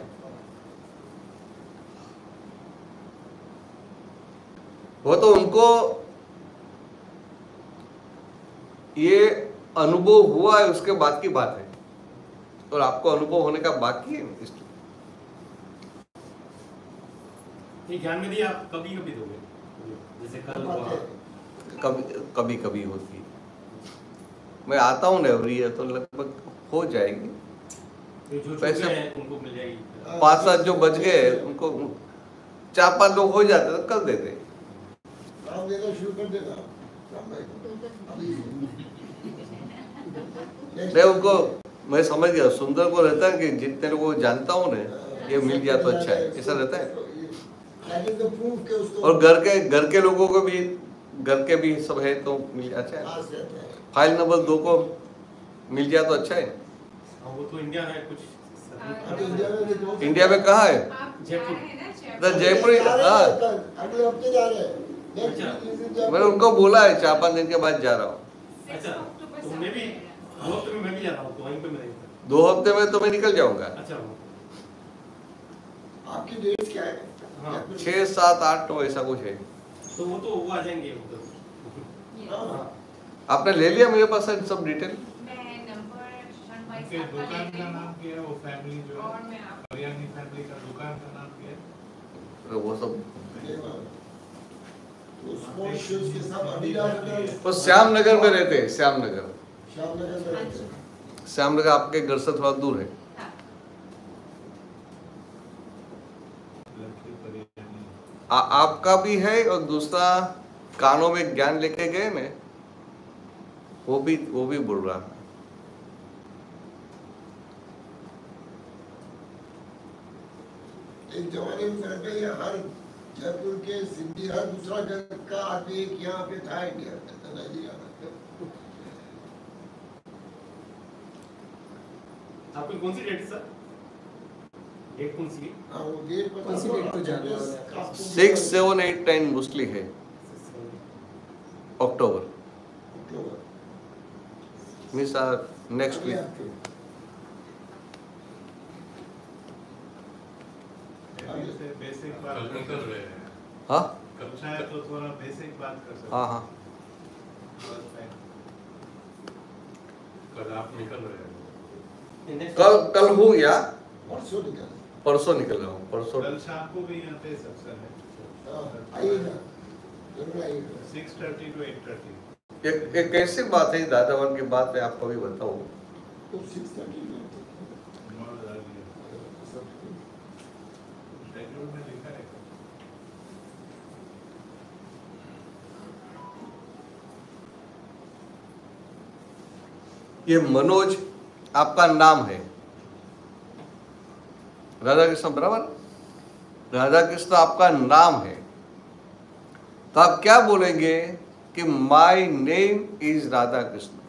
वो तो उनको ये अनुभव हुआ है उसके बाद की बात है। और आपको अनुभव होने का बाकी है इसलिए ये ज्ञान में दिया आप कभी कभी दोगे? जैसे कल हुआ। कभी कभी कभी होती है। मैं आता हूँ ना एवरी ईयर तो लगभग हो जाएगी। पैसे- पैसे उनको मिल जाएगी। पाँच सात जो बच गए उनको चार पाँच लोग हो जाते तो कर देते। काम देना शुरू कर देना। नहीं उनको मैं समझ गया सुंदर को रहता है कि जितने लोगों को जानता हूँ ना ये मिल गया तो अच्छा है ऐसा रहता है। और घर के घर के लोगों को भी घर के भी सब है तो मिल अच्छा है। फ़ाइल नंबर दो को मिल जाए तो अच्छा है। हाँ, वो तो इंडिया है कुछ। इंडिया में में कहाँ है? जयपुर। तो जयपुर हाँ कल, अगले हफ़्ते जा रहे Next अच्छा। Jaipur. मैंने उनको बोला है चार पाँच दिन के बाद जा रहा हूँ। अच्छा मैं भी दो हफ़्ते में मैं भी जा रहा हूँ तो वहीं पे मैं दो हफ़्ते में तो मैं निकल जाऊँगा। अच्छा आपकी डेट क्या है? हाँ। छः सात आठ नौ ऐसा कुछ है। तो वो तो वो आ जाएँगे तो। हाँ। आपने ले लिया मेरे पास है सब डिटेल दुकान का नाम क्या है? वो फैमिली जो है। हरियाणी फैमिली का दुकान का नाम क्या है? तो वो सब तो श्याम नगर में रहते हैं श्याम नगर हैं। श्याम नगर आपके घर से थोड़ा दूर है। आ, आपका भी है और दूसरा कानों में ज्ञान लेके गए ना वो भी वो भी बोल रहा था एक में सर भाई हर जयपुर के सिंधी हर दूसरा घर का आदमी एक यहाँ पे था इंडिया में था नाइजीरिया में आपकी कौन सी डेट है सर डेट कौन सी हाँ? कौन सी डेट को जाने है? Six seven eight ten mostly है। अक्टूबर मीन्स नेक्स्ट वीक हफ़्ते। बेसिक बात कल कर निकल रहे हैं। हाँ? तो थोड़ा बेसिक बात कर सकते हाँ। हाँ कल आप निकल रहे हैं। कल कल हो गया परसों निकल। परसों निकल रहा हूँ परसों। कल शाम को भी यहाँ पे सत्संग है। हाँ, आइएगा six thirty to eight thirty. एक एक ऐसी बात है दादावन की बात मैं आपको भी बताऊँ। तो सिक्स थर्टी है। ये मनोज आपका नाम है। राधा कृष्ण बराबर? राधा कृष्ण आपका नाम है। तो आप क्या बोलेंगे कि my name is Radha Krishna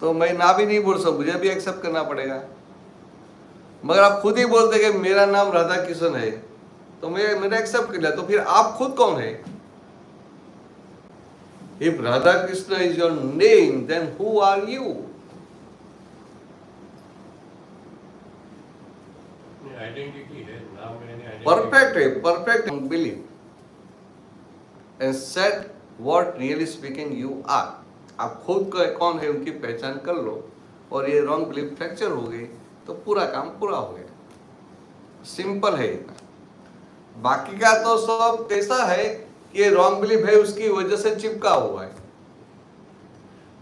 तो मैं ना भी नहीं बोल सकता मुझे भी एक्सेप्ट करना पड़ेगा। मगर आप खुद ही बोलते कि मेरा नाम राधा कृष्ण है तो मैं मैंने एक्सेप्ट कर लिया तो फिर आप खुद कौन है? If Radha Krishna is your name, then who are you? Identity है Perfect है, perfect believe. And said what really speaking आप खुद का कौन है उनकी पहचान कर लो और ये रॉन्ग बिलीफ फ्रैक्चर हो गई तो पूरा काम पूरा हो गया. सिंपल है इतना बाकी का तो सब कैसा है कि ये रॉन्ग बिलीफ है उसकी वजह से चिपका हुआ है.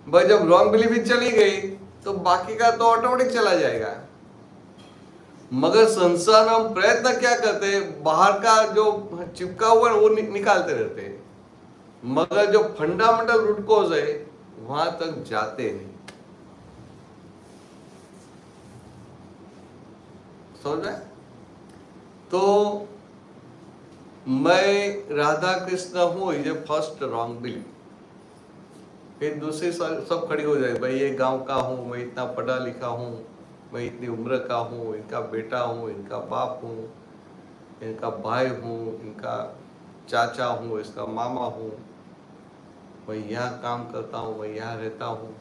बस जब रॉन्ग बिलीफ ही चली गई तो बाकी का तो ऑटोमेटिक चला जाएगा. मगर संसार में हम प्रयत्न क्या करते हैं? बाहर का जो चिपका हुआ है वो नि, निकालते रहते हैं। मगर जो फंडामेंटल रूट कोज है वहाँ तक जाते नहीं समझ में तो मैं राधा कृष्ण हूँ ये फ़र्स्ट रॉन्ग बिलीफ फिर दूसरी सब खड़ी हो जाए भाई ये गाँव का हूँ मैं इतना पढ़ा लिखा हूँ। मैं इतनी उम्र का हूँ, इनका बेटा हूँ, इनका बाप हूँ, इनका भाई हूँ, इनका चाचा हूँ, इसका मामा हूँ। मैं यहाँ काम करता हूँ, मैं यहाँ रहता हूँ।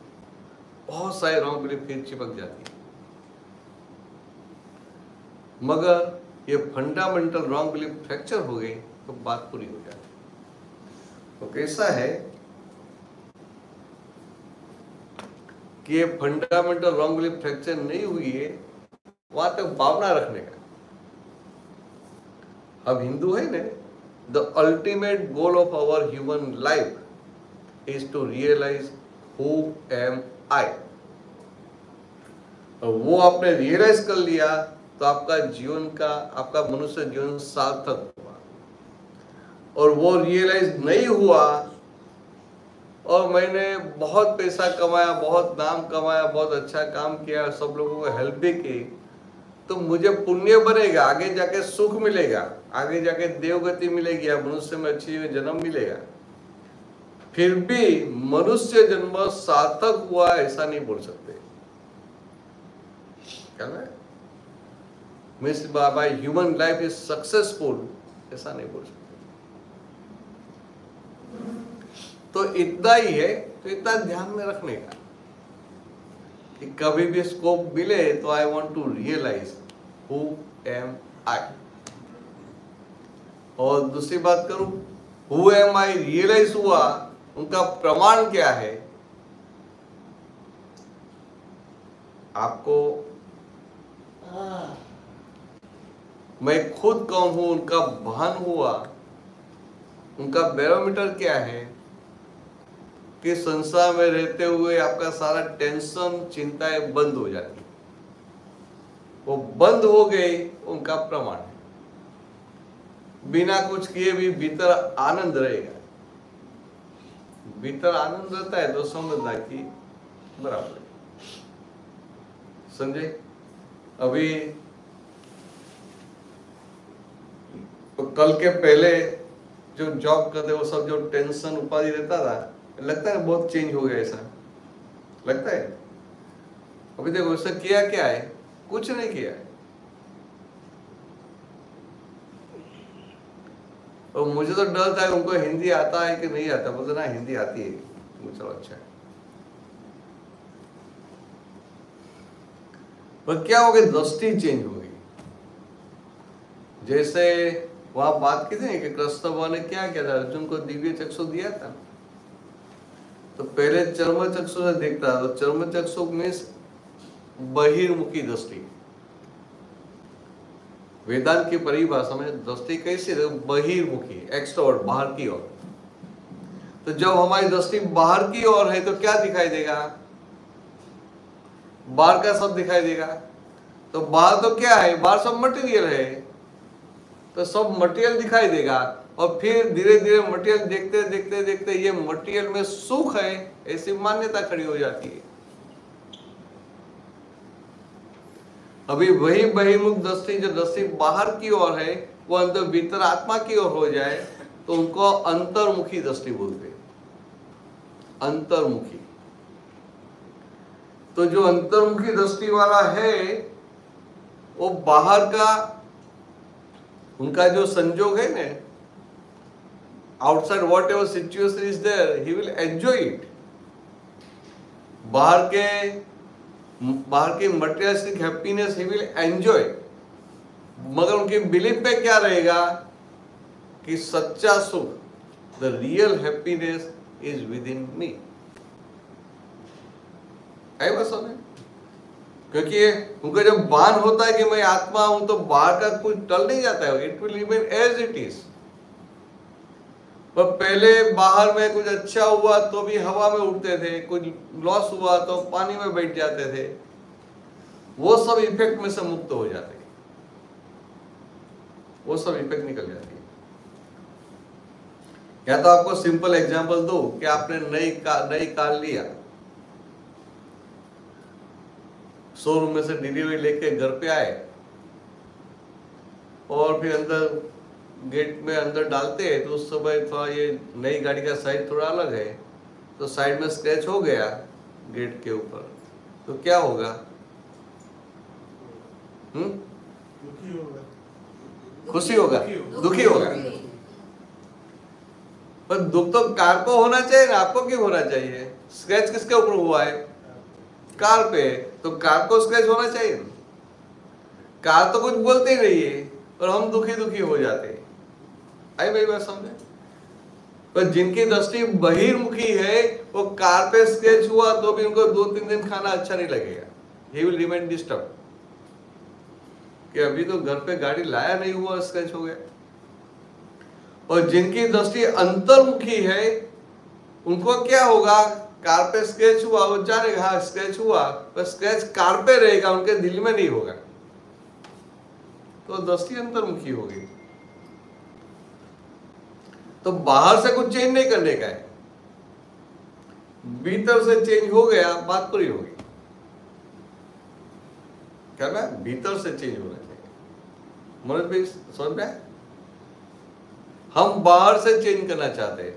बहुत सारे रॉन्ग बिलीफ फिर चिपक जाती है। मगर ये फंडामेंटल रॉन्ग बिलीफ फ्रैक्चर हो गई तो बात पूरी हो जाती तो कैसा है कि ये फंडामेंटल रॉन्ग बिलीफ फ्रैक्चर नहीं हुई है, वहाँ तक भावना रखने का। अब हिंदू है ना the ultimate goal of our human life is to realise who am I वो आपने रियलाइज़ कर लिया तो आपका जीवन का, आपका मनुष्य जीवन सार्थक हुआ। और वो रियलाइज़ नहीं हुआ और मैंने बहुत पैसा कमाया, बहुत नाम कमाया, बहुत अच्छा काम किया, सब लोगों को हेल्प भी की। तो मुझे पुण्य बनेगा, आगे जाके सुख मिलेगा, आगे जाके देवगति मिलेगी, या मनुष्य में अच्छी जन्म मिलेगा। फिर भी मनुष्य जन्म सार्थक हुआ, ऐसा नहीं बोल सकते। क्या ना? Means by human life is successful ऐसा नहीं बोल सकते। तो इतना ही है तो इतना ध्यान में रखने का। कि कभी भी स्कोप मिले तो I want to realise who am I और दूसरी बात करूँ हु एम आई रियलाइज़ हुआ, उनका प्रमाण क्या है? आपको मैं खुद कौन हूँ, उनका भान हुआ, उनका बैरोमीटर क्या है? कि संसार में रहते हुए आपका सारा टेंशन, चिंताएँ बंद हो जाती। वो बंद हो गए उनका प्रमाण है। बिना कुछ किए भी भीतर आनंद रहेगा। भीतर आनंद रहता है तो समझना कि बराबर समझे? अभी तो कल के पहले जो जॉब करते, वो सब जो टेंशन उपाधि रहता था लगता है बहुत चेंज हो गया ऐसा। लगता है? अभी देखो ऐसा किया क्या है? कुछ नहीं किया है। और मुझे तो डर था उनको हिंदी आता है कि नहीं आता। बोलते, ना, हिंदी आती है। चलो अच्छा है। पर क्या हो गई दृष्टि चेंज हो गई। जैसे वहाँ बात की थी कि कृष्ण भगवान ने क्या किया था? अर्जुन को दिव्य चक्षु दिया था। तो पहले चर्म चक्षु से देखता है तो चर्म चक्षु मीन्स बहिर्मुखी दृष्टि। वेदांत की परिभाषा में दृष्टि कैसी है? बहिर्मुखी एक्सट्रोवर्ट बाहर की ओर। तो जब हमारी दृष्टि बाहर की ओर है तो क्या दिखाई देगा? बाहर का सब दिखाई देगा। तो बाहर तो क्या है? बाहर सब मटेरियल है। तो सब मटेरियल दिखाई देगा। और फिर धीरे धीरे मटेरियल देखते देखते देखते ये मटेरियल में सुख है, ऐसी मान्यता खड़ी हो जाती है। अभी वही बहिमुख दृष्टि जो दृष्टि बाहर की ओर है, वो अंदर भीतर आत्मा की ओर हो जाए तो उनको अंतर्मुखी दृष्टि बोलते अंतर्मुखी। तो जो अंतर्मुखी दृष्टि वाला है, वो बाहर का, उनका जो संजोग है ना outside whatever situation is there he will enjoy it बाहर के, बाहर की materialistic happiness he will enjoy मगर उनकी बिलीफ पे क्या रहेगा? कि सच्चा सुख the real happiness is within me है बस हमें? क्योंकि उनका जब बान होता है कि मैं आत्मा हूँ तो बाहर का कुछ टल नहीं जाता है। It will remain as it is पर पहले बाहर में कुछ अच्छा हुआ तो भी हवा में उड़ते थे कुछ लॉस हुआ तो पानी में बैठ जाते थे। वो सब इफ़ेक्ट में से मुक्त हो जाते। वो सब इफ़ेक्ट निकल जाती। है या तो आपको सिंपल एग्जांपल दो कि आपने नई का, नई कार लिया। शोरूम में से डिलीवरी लेके घर पे आए। और फिर अंदर गेट में अंदर डालते हैं तो उस समय थोड़ा ये नई गाड़ी का साइज़ थोड़ा अलग है। तो साइड में स्क्रैच हो गया गेट के ऊपर। तो क्या होगा? हम्म खुशी होगा। दुखी होगा। पर दुख तो कार को होना चाहिए ना, आपको क्यों होना चाहिए? स्क्रैच किसके ऊपर हुआ है? कार पे। तो कार को स्क्रैच होना चाहिए। कार तो कुछ बोलते ही नहीं है और हम दुखी दुखी हो जाते हैं। आई भाई बात समझे पर जिनकी दृष्टि बहिर्मुखी है, वो कार पे स्क्रैच हुआ तो भी उनको दो तीन दिन खाना अच्छा नहीं लगेगा। ही विल रिमेन डिस्टर्ब कि अभी तो घर पे गाड़ी लाया नहीं हुआ स्क्रैच हो गया। और जिनकी दृष्टि अंतर्मुखी है, उनको क्या होगा? कार पे स्क्रैच हुआ, वो जानेगा हाँ स्क्रैच हुआ। पर स्क्रैच कार पे रहेगा, उनके दिल में नहीं होगा। तो दृष्टि अंतर्मुखी होगी। तो बाहर से कुछ चेंज नहीं करने का है। भीतर से चेंज हो गया, बात पूरी होगी क्या ना भीतर से चेंज होना चाहिए। मनोज भाई समझ में हम बाहर से चेंज करना चाहते हैं।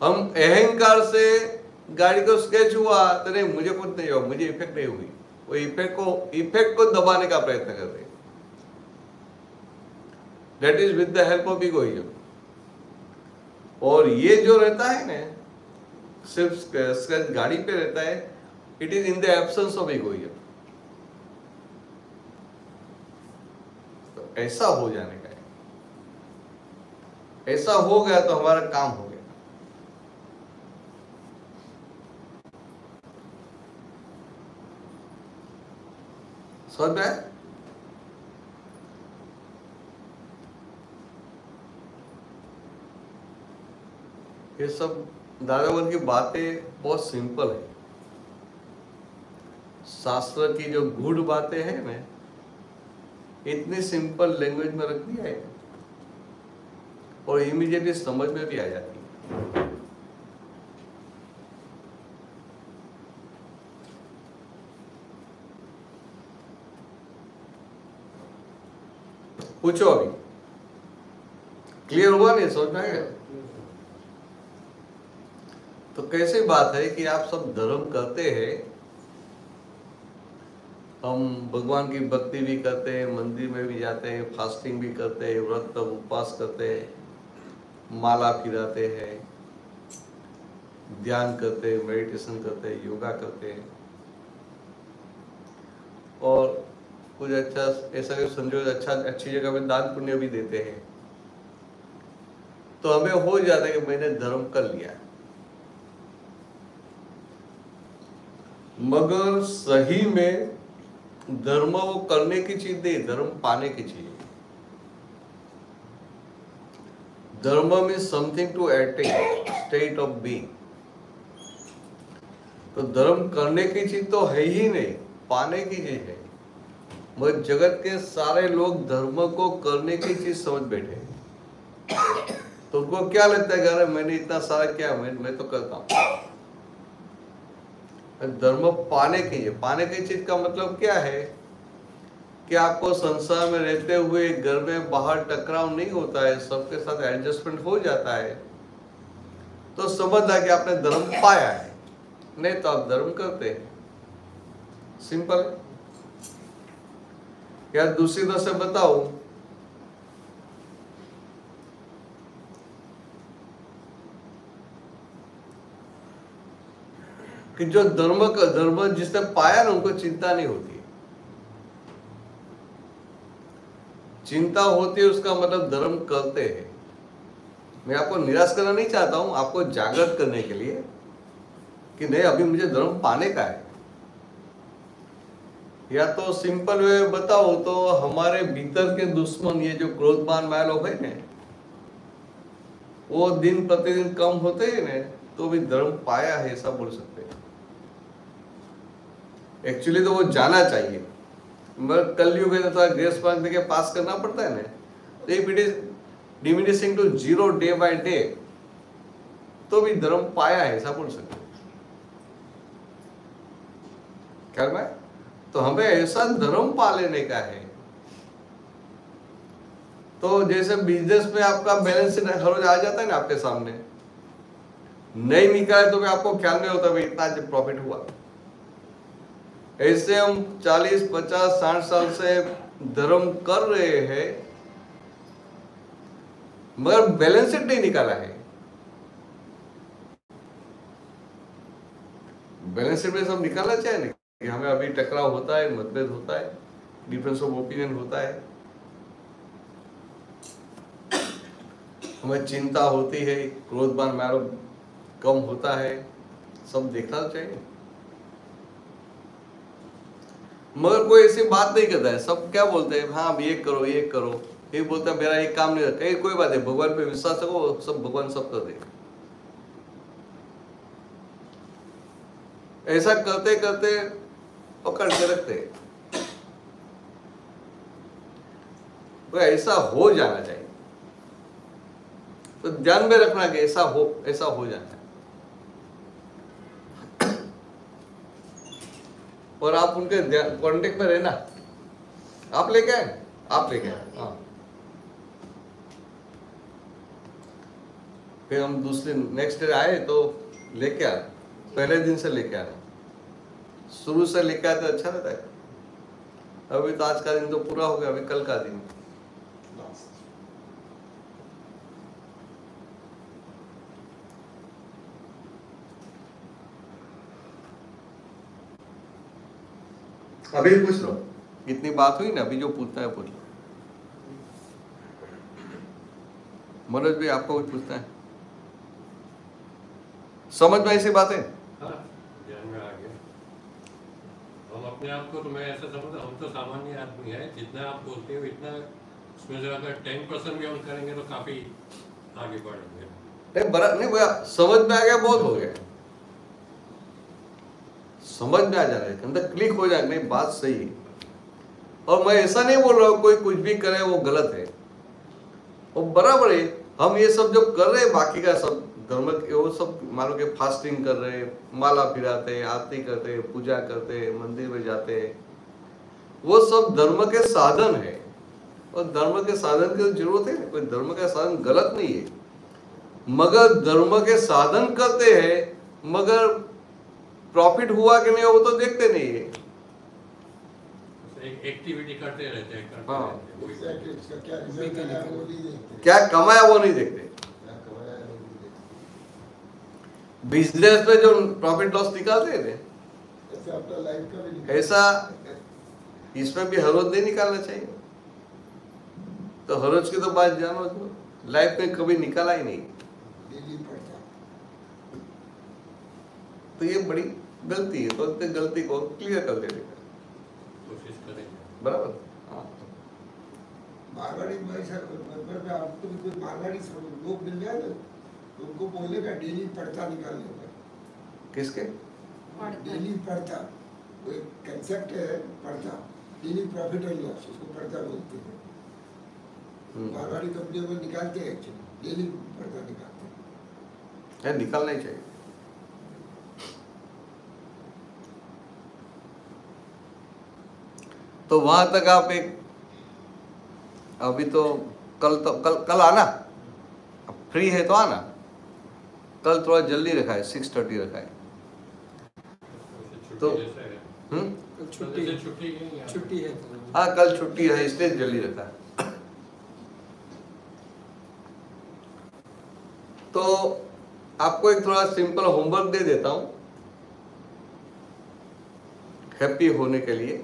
हम अहंकार से गाड़ी को स्केच हुआ तो नहीं, मुझे कुछ नहीं हुआ, मुझे इफ़ेक्ट नहीं हुई। वो इफ़ेक्ट को इफ़ेक्ट को दबाने का प्रयत्न कर रहे that is with the help of egoism और ये जो रहता है ना, सिर्फ़ गाड़ी पे रहता है it is in the absence of egoism तो ऐसा हो जाने का है। ऐसा हो गया तो हमारा काम हो गया। समझ में आया? ये सब दादावन की बातें बहुत सिंपल है। शास्त्र की जो गूढ़ बातें हैं ना, इतनी सिंपल लैंग्वेज में रख दिया है और इमीडिएटली समझ में भी आ जाती है। पूछो अभी। क्लियर हुआ नहीं? समझ में आ तो कैसे बात है कि आप सब धर्म करते हैं, हम भगवान की भक्ति भी करते हैं, मंदिर में भी जाते हैं फास्टिंग भी करते हैं, व्रत उपवास करते हैं, माला फिराते हैं, ध्यान करते हैं मेडिटेशन करते हैं योगा करते हैं। और कुछ अच्छा ऐसा समझो अच्छा अच्छी जगह में दान पुण्य भी देते हैं। तो हमें हो जाता है कि मैंने धर्म कर लिया। मगर सही में धर्म वो करने की चीज़ नहीं, धर्म पाने की चीज़ धर्म में something to attain state of being तो धर्म करने की चीज़ तो है ही नहीं, पाने की चीज़ है। मगर जगत के सारे लोग धर्म को करने की चीज़ समझ बैठे तो उनको क्या लगता है अरे मैंने इतना सारा किया, मैं मैं तो करता हूँ। धर्म पाने की है पाने की चीज़ का मतलब क्या है? कि आपको संसार में रहते हुए घर में बाहर टकराव नहीं होता है सबके साथ एडजस्टमेंट हो जाता है। तो समझना कि आपने धर्म पाया है। नहीं तो आप धर्म करते हैं। सिंपल है। या दूसरी तरह से बताओ कि जो धर्म का, धर्म जिसने पाया ना, उनको चिंता नहीं होती। चिंता होती है, उसका मतलब धर्म करते हैं। मैं आपको निराश करना नहीं चाहता हूँ, आपको जागृत करने के लिए कि नहीं, अभी मुझे धर्म पाने का है। या तो सिंपल वे बताओ तो हमारे भीतर के दुश्मन, ये जो क्रोधमान माया लोग है ना, वो दिन प्रतिदिन कम होते हैं ना तो भी धर्म पाया है ऐसा बोल सकते एक्चुअली तो वो जाना चाहिए। मगर कल युग है तो ग्रेस मार्क देके पास करना पड़ता है ना। तो if it is diminishing to zero day by day तो भी धर्म पाया है, ऐसा बोल सकते क्या मैं तो हमें ऐसा धर्म पा लेने का है। तो जैसे बिज़नेस में आपका बैलेंस हर रोज आ जाता है ना आपके सामने। नहीं निकाले तो भी आपको ख्याल नहीं होता भाई, इतना प्रॉफिट हुआ। ऐसे हम 40, 50, 60 साल से धर्म कर रहे हैं मगर बैलेंस नहीं निकाला है। बैलेंस में सब निकालना चाहिए ना कि हमें अभी टकराव होता है मतभेद होता है डिफरेंस ऑफ़ ओपिनियन होता है। हमें चिंता होती है क्रोध क्रोधमान मैरो कम होता है सब देखना चाहिए। मगर कोई ऐसी बात नहीं करता है। सब क्या बोलते हैं? हाँ ये करो ये करो। ये बोलता है, मेरा एक काम नहीं होता कोई बात है भगवान पे विश्वास रखो, सब भगवान सब कर देगा। ऐसा करते करते पकड़ के रखते तो ऐसा हो जाना चाहिए। तो ध्यान में रखना कि ऐसा हो ऐसा हो जाना और आप उनके कॉन्टेक्ट में रहना। आप लेके आए? आप लेके आए हाँ। फिर हम दूसरे नेक्स्ट डे आए तो लेके आए। पहले दिन से लेके आ शुरू से लेके आए तो अच्छा रहता है। अभी तो आज का दिन तो पूरा हो गया, अभी कल का दिन। अभी पूछ लो। इतनी बात हुई ना अभी जो पूछता है पूछ लो। मनोज भाई आपको कुछ पूछना है? समझ में ऐसी बातें? हाँ, ध्यान में आ गया। हम अपने आप को तो मैं ऐसा समझता हम तो सामान्य आदमी है जितना आप बोलते हो इतना उसमें से अगर टेन परसेंट भी हम करेंगे तो काफ़ी आगे बढ़ेंगे। नहीं बड़ा नहीं भैया समझ में आ गया बहुत हो गया। समझ में आ जा रहा है, अंदर क्लिक हो जाए, नहीं, बात सही है। और मैं ऐसा नहीं बोल रहा हूँ, कोई कुछ भी करे, वो गलत है। वो बराबर है, हम ये सब जो कर रहे हैं, बाकी का सब धर्म वो सब मान लो कि फास्टिंग कर रहे माला फिराते आरती करते पूजा करते मंदिर में जाते वो सब धर्म के साधन है। और धर्म के साधन की ज़रूरत है, कोई धर्म का साधन गलत नहीं है। मगर धर्म के साधन करते हैं, मगर प्रॉफिट हुआ कि नहीं वो तो देखते नहीं है। एक्टिविटी करते रहते हैं हाँ। क्या कमाया वो नहीं देखते। बिज़नेस में जो प्रॉफिट लॉस निकालते हैं ऐसा इसमें भी हर रोज नहीं निकालना चाहिए। तो हर रोज की तो बात जानो तो लाइफ में कभी निकाला ही नहीं। तो ये बड़ी गलती है तो इतने गलती को क्लियर कर देने का कोशिश करेंगे। बराबर? हाँ। मारवाड़ी भाई साहब मतलब में आपको भी कोई मारवाड़ी लोग मिल जाए ना तो उनको बोलने का डेली पढ़ता निकालने का। किसके? डेली पढ़ता वो एक कंसेप्ट है पढ़ता डेली प्रॉफिट एंड लॉस उसको पढ़ता बोलते हैं। हम्म। मारवाड़ी कंपनियों में निकालते हैं एक्चुअली डेली पढ़ता निकालते हैं। निकालना ही चाहिए। तो वहाँ तक आप एक अभी तो कल तो कल कल आना। फ्री है तो आना। कल थोड़ा जल्दी रखा है सिक्स थर्टी रखा है। तो छुट्टी छुट्टी छुट्टी है हाँ कल छुट्टी है इसलिए जल्दी रखा। है तो आपको एक थोड़ा सिंपल होमवर्क दे देता हूँ। हैप्पी होने के लिए।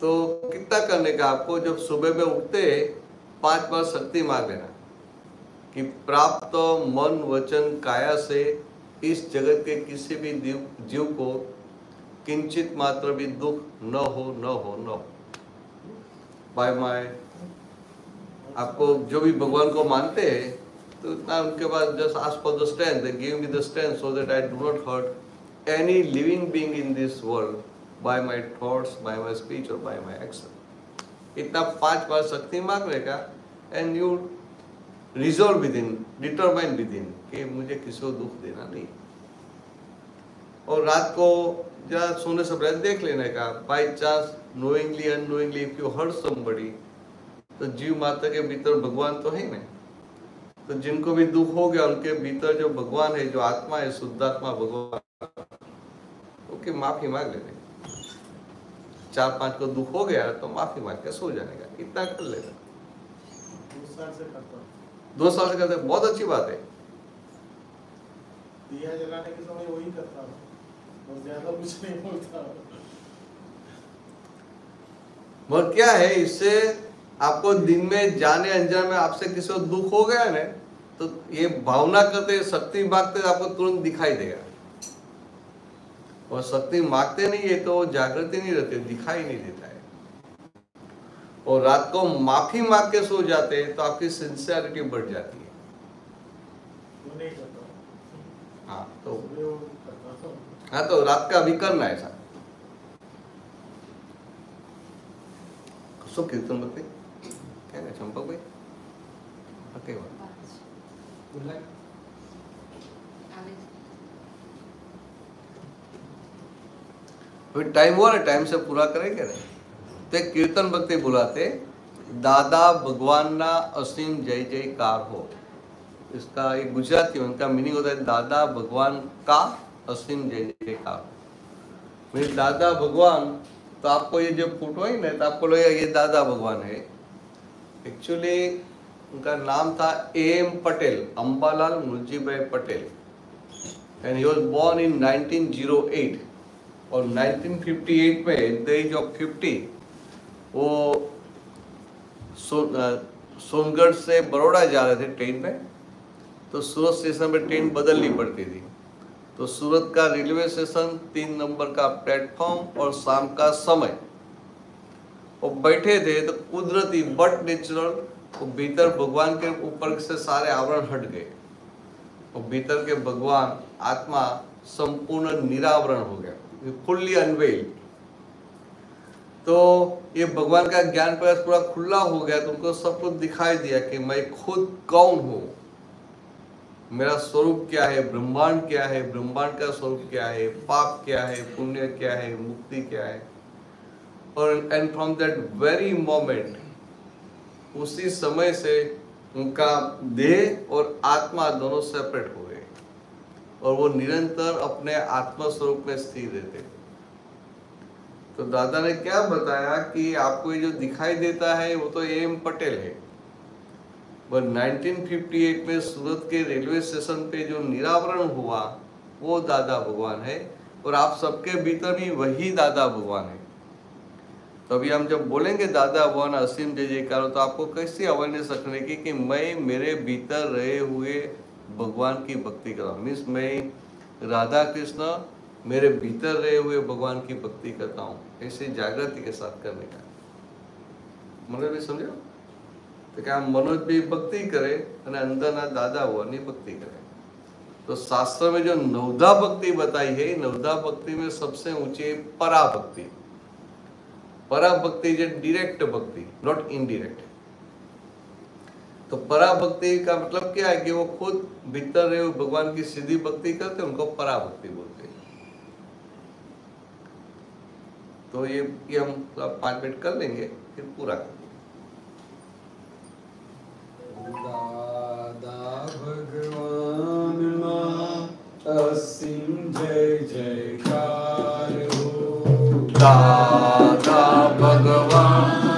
तो कितना करने का आपको जब सुबह में उठते पाँच बार शक्ति मार लेना कि प्राप्त मन, वचन, काया से इस जगत के किसी भी जीव को किंचित मात्र भी दुख न हो न हो न हो। By my. आपको जो भी भगवान को मानते हैं तो इतना उनके पास just ask for the strength give me the strength so that I do not hurt any living being in this world by my thoughts by my speech और बाय माय एक्शन इतना पाँच बार शक्ति मांगने का and you resolve within determine within कि मुझे किसी को दुख देना नहीं। और रात को जरा सोने से पहले देख लेने का by chance knowingly unknowingly if you hurt somebody तो जीव माता के भीतर भगवान तो है ना तो जिनको भी दुख हो गया, उनके भीतर जो भगवान है, जो आत्मा है, शुद्धात्मा भगवान, ओके, माफ़ी मांग लेने चार पाँच को दुख हो गया तो माफ़ी मांग के सो जाने का इतना कर लेना दो साल से करता बहुत अच्छी बात है। दिया जलाने के समय वही करता और ज़्यादा कुछ नहीं बोलता मगर क्या है इससे आपको दिन में जाने अनजाने में आपसे किसी को दुख हो गया ना तो ये भावना करते शक्ति मांगते आपको तुरंत दिखाई देगा। और शक्ति मांगते नहीं है तो वो जागृति नहीं रहती दिखाई नहीं देता है। और रात को माफ़ी मांग के सो जाते हैं तो आपकी सिंसियरिटी बढ़ जाती है। हाँ तो करता हूँ। हाँ तो रात का अभी करना है ऐसा। कसो कीर्तन बघते काय चंपक भाई? हा काय वा अभी टाइम हुआ ना टाइम से पूरा करेंगे ना। तो कीर्तन भक्ति बुलाते, दादा भगवान ना असीम जय जयकार हो। इसका एक गुजराती उनका मीनिंग होता है, दादा भगवान का असीम जय जयकार मेरे दादा भगवान तो आपको ये जो फ़ोटो है ना तो आपको लगेगा, ये दादा भगवान है। एक्चुअली उनका नाम था M Patel Ambalal Munjibhai Patel and he was born in 1908 और 1958 में एट द एज ऑफ़ 50 वो सोनगढ़ से बड़ौदा जा रहे थे ट्रेन में तो सूरत स्टेशन पे ट्रेन बदलनी पड़ती थी। तो सूरत का रेलवे स्टेशन तीन नंबर का प्लेटफॉर्म और शाम का समय। वो बैठे थे तो कुदरती बट नेचुरल, वो भीतर भगवान के ऊपर से सारे आवरण हट गए। और भीतर के भगवान, आत्मा संपूर्ण निरावरण हो गया। फुल्ली अनवेल तो ये भगवान का ज्ञान प्रकाश पूरा खुला हो गया तो उनको सब कुछ दिखाई दिया कि मैं खुद कौन हूँ? मेरा स्वरूप क्या है? ब्रह्मांड क्या है? ब्रह्मांड का स्वरूप क्या है? पाप क्या है? पुण्य क्या है? मुक्ति क्या है? और and from that very moment उसी समय से उनका देह और आत्मा दोनों सेपरेट हो और वो निरंतर अपने आत्मा स्वरूप में स्थिर रहते तो दादा ने क्या बताया कि आपको ये जो दिखाई देता है, वो तो एम पटेल है। पर 1958 में सूरत के रेलवे स्टेशन पे जो निरावरण हुआ, वो दादा भगवान है और आप सबके भीतर भी वही दादा भगवान है। तो अभी हम जब बोलेंगे दादा भगवान असीम जय जयकार तो आपको कैसी अवेयरनेस रखने की कि मैं, मेरे भीतर रहे हुए भगवान की भक्ति कर रहा हूँ मीन्स मैं राधा कृष्ण मेरे भीतर रहे हुए भगवान की भक्ति करता हूँ ऐसे जागृति के साथ करने का मनोज भाई समझो तो क्या मनोज भी भक्ति करे અને અંદરના દાદા હોવાની ભક્તિ કરે तो शास्त्र में जो नवदा भक्ति बताई है नवदा भक्ति में सबसे ऊंची है परा भक्ति परा भक्ति जो डायरेक्ट भक्ति नॉट इनडायरेक्ट तो पराभक्ति का मतलब क्या है कि वो खुद भीतर रहे भगवान की सीधी भक्ति करते उनको पराभक्ति बोलते तो ये ये हम पाँच मिनट कर लेंगे फिर पूरा दादा भगवान असीम जय जयकार दादा भगवान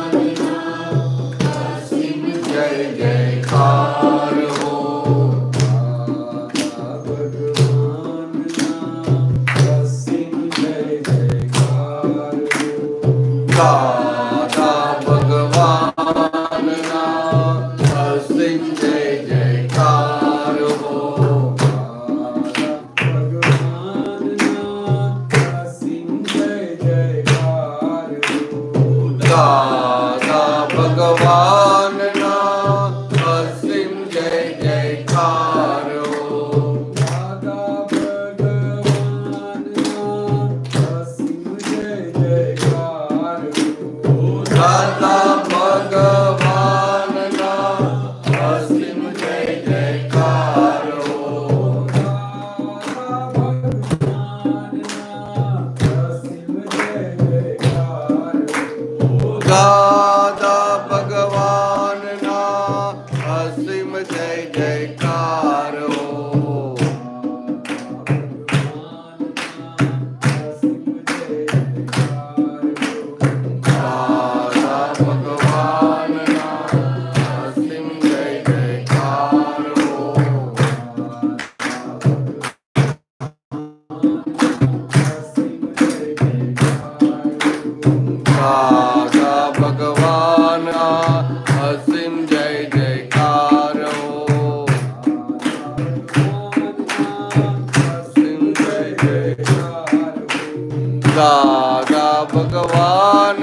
દાદા